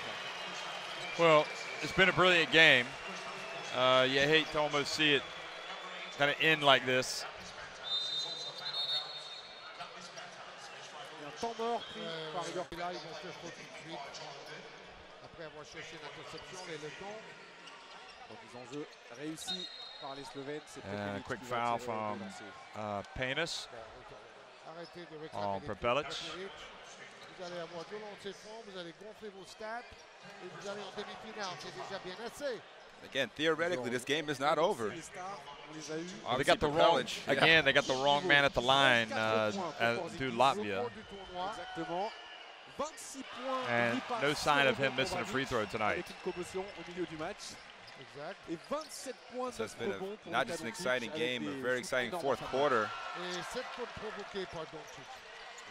Well, it's been a brilliant game. Uh, you hate to almost see it kind of end like this. Il y a un temps mort pris Euh, par Igor là, ils vont faire faute tout de suite. Après avoir cherché une interception, les Letons. Donc ils ont jeu réussi par les Slovènes. C'est And Petrovic quick qui va foul tirer from- le lancer. Uh, Paynes. Bon, ok. Arrêtez de réclamer Oh, les Prepelic. points de Prepelic. Vous allez avoir deux lancers francs, vous allez gonfler vos stats et vous allez en demi-finale. C'est déjà bien assez. Again, theoretically, this game is not over. Les stars, on les a eus. They got the wrong yeah. again. They got the wrong man at the line uh, uh, to Latvia, Record du tournoi. Exactement. 26 points. and no sign of him missing a free throw tonight. Avec une commotion au milieu du match. Exact. Et 27 points So it's been a, not just an exciting game, des a very exciting fourth en fin de quarter. Et 7 fautes provoquées par Doncic.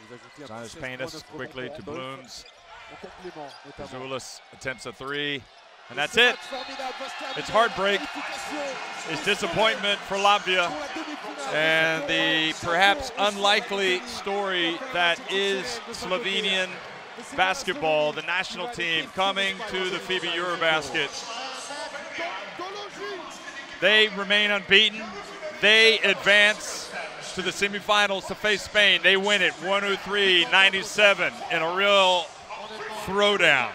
Vous ajoutez un Giannis petit 16 Paynes points, neuf rebonds quickly to Randolph. Blums. En complément, notamment. Grazulis attempts a three, and that's it. It's heartbreak. It's disappointment for Latvia. And the perhaps unlikely story that is Slovenian basketball, the national team coming to the FIBA Eurobasket. They remain unbeaten. They advance to the semifinals to face Spain. They win it 103 97 in a real throwdown.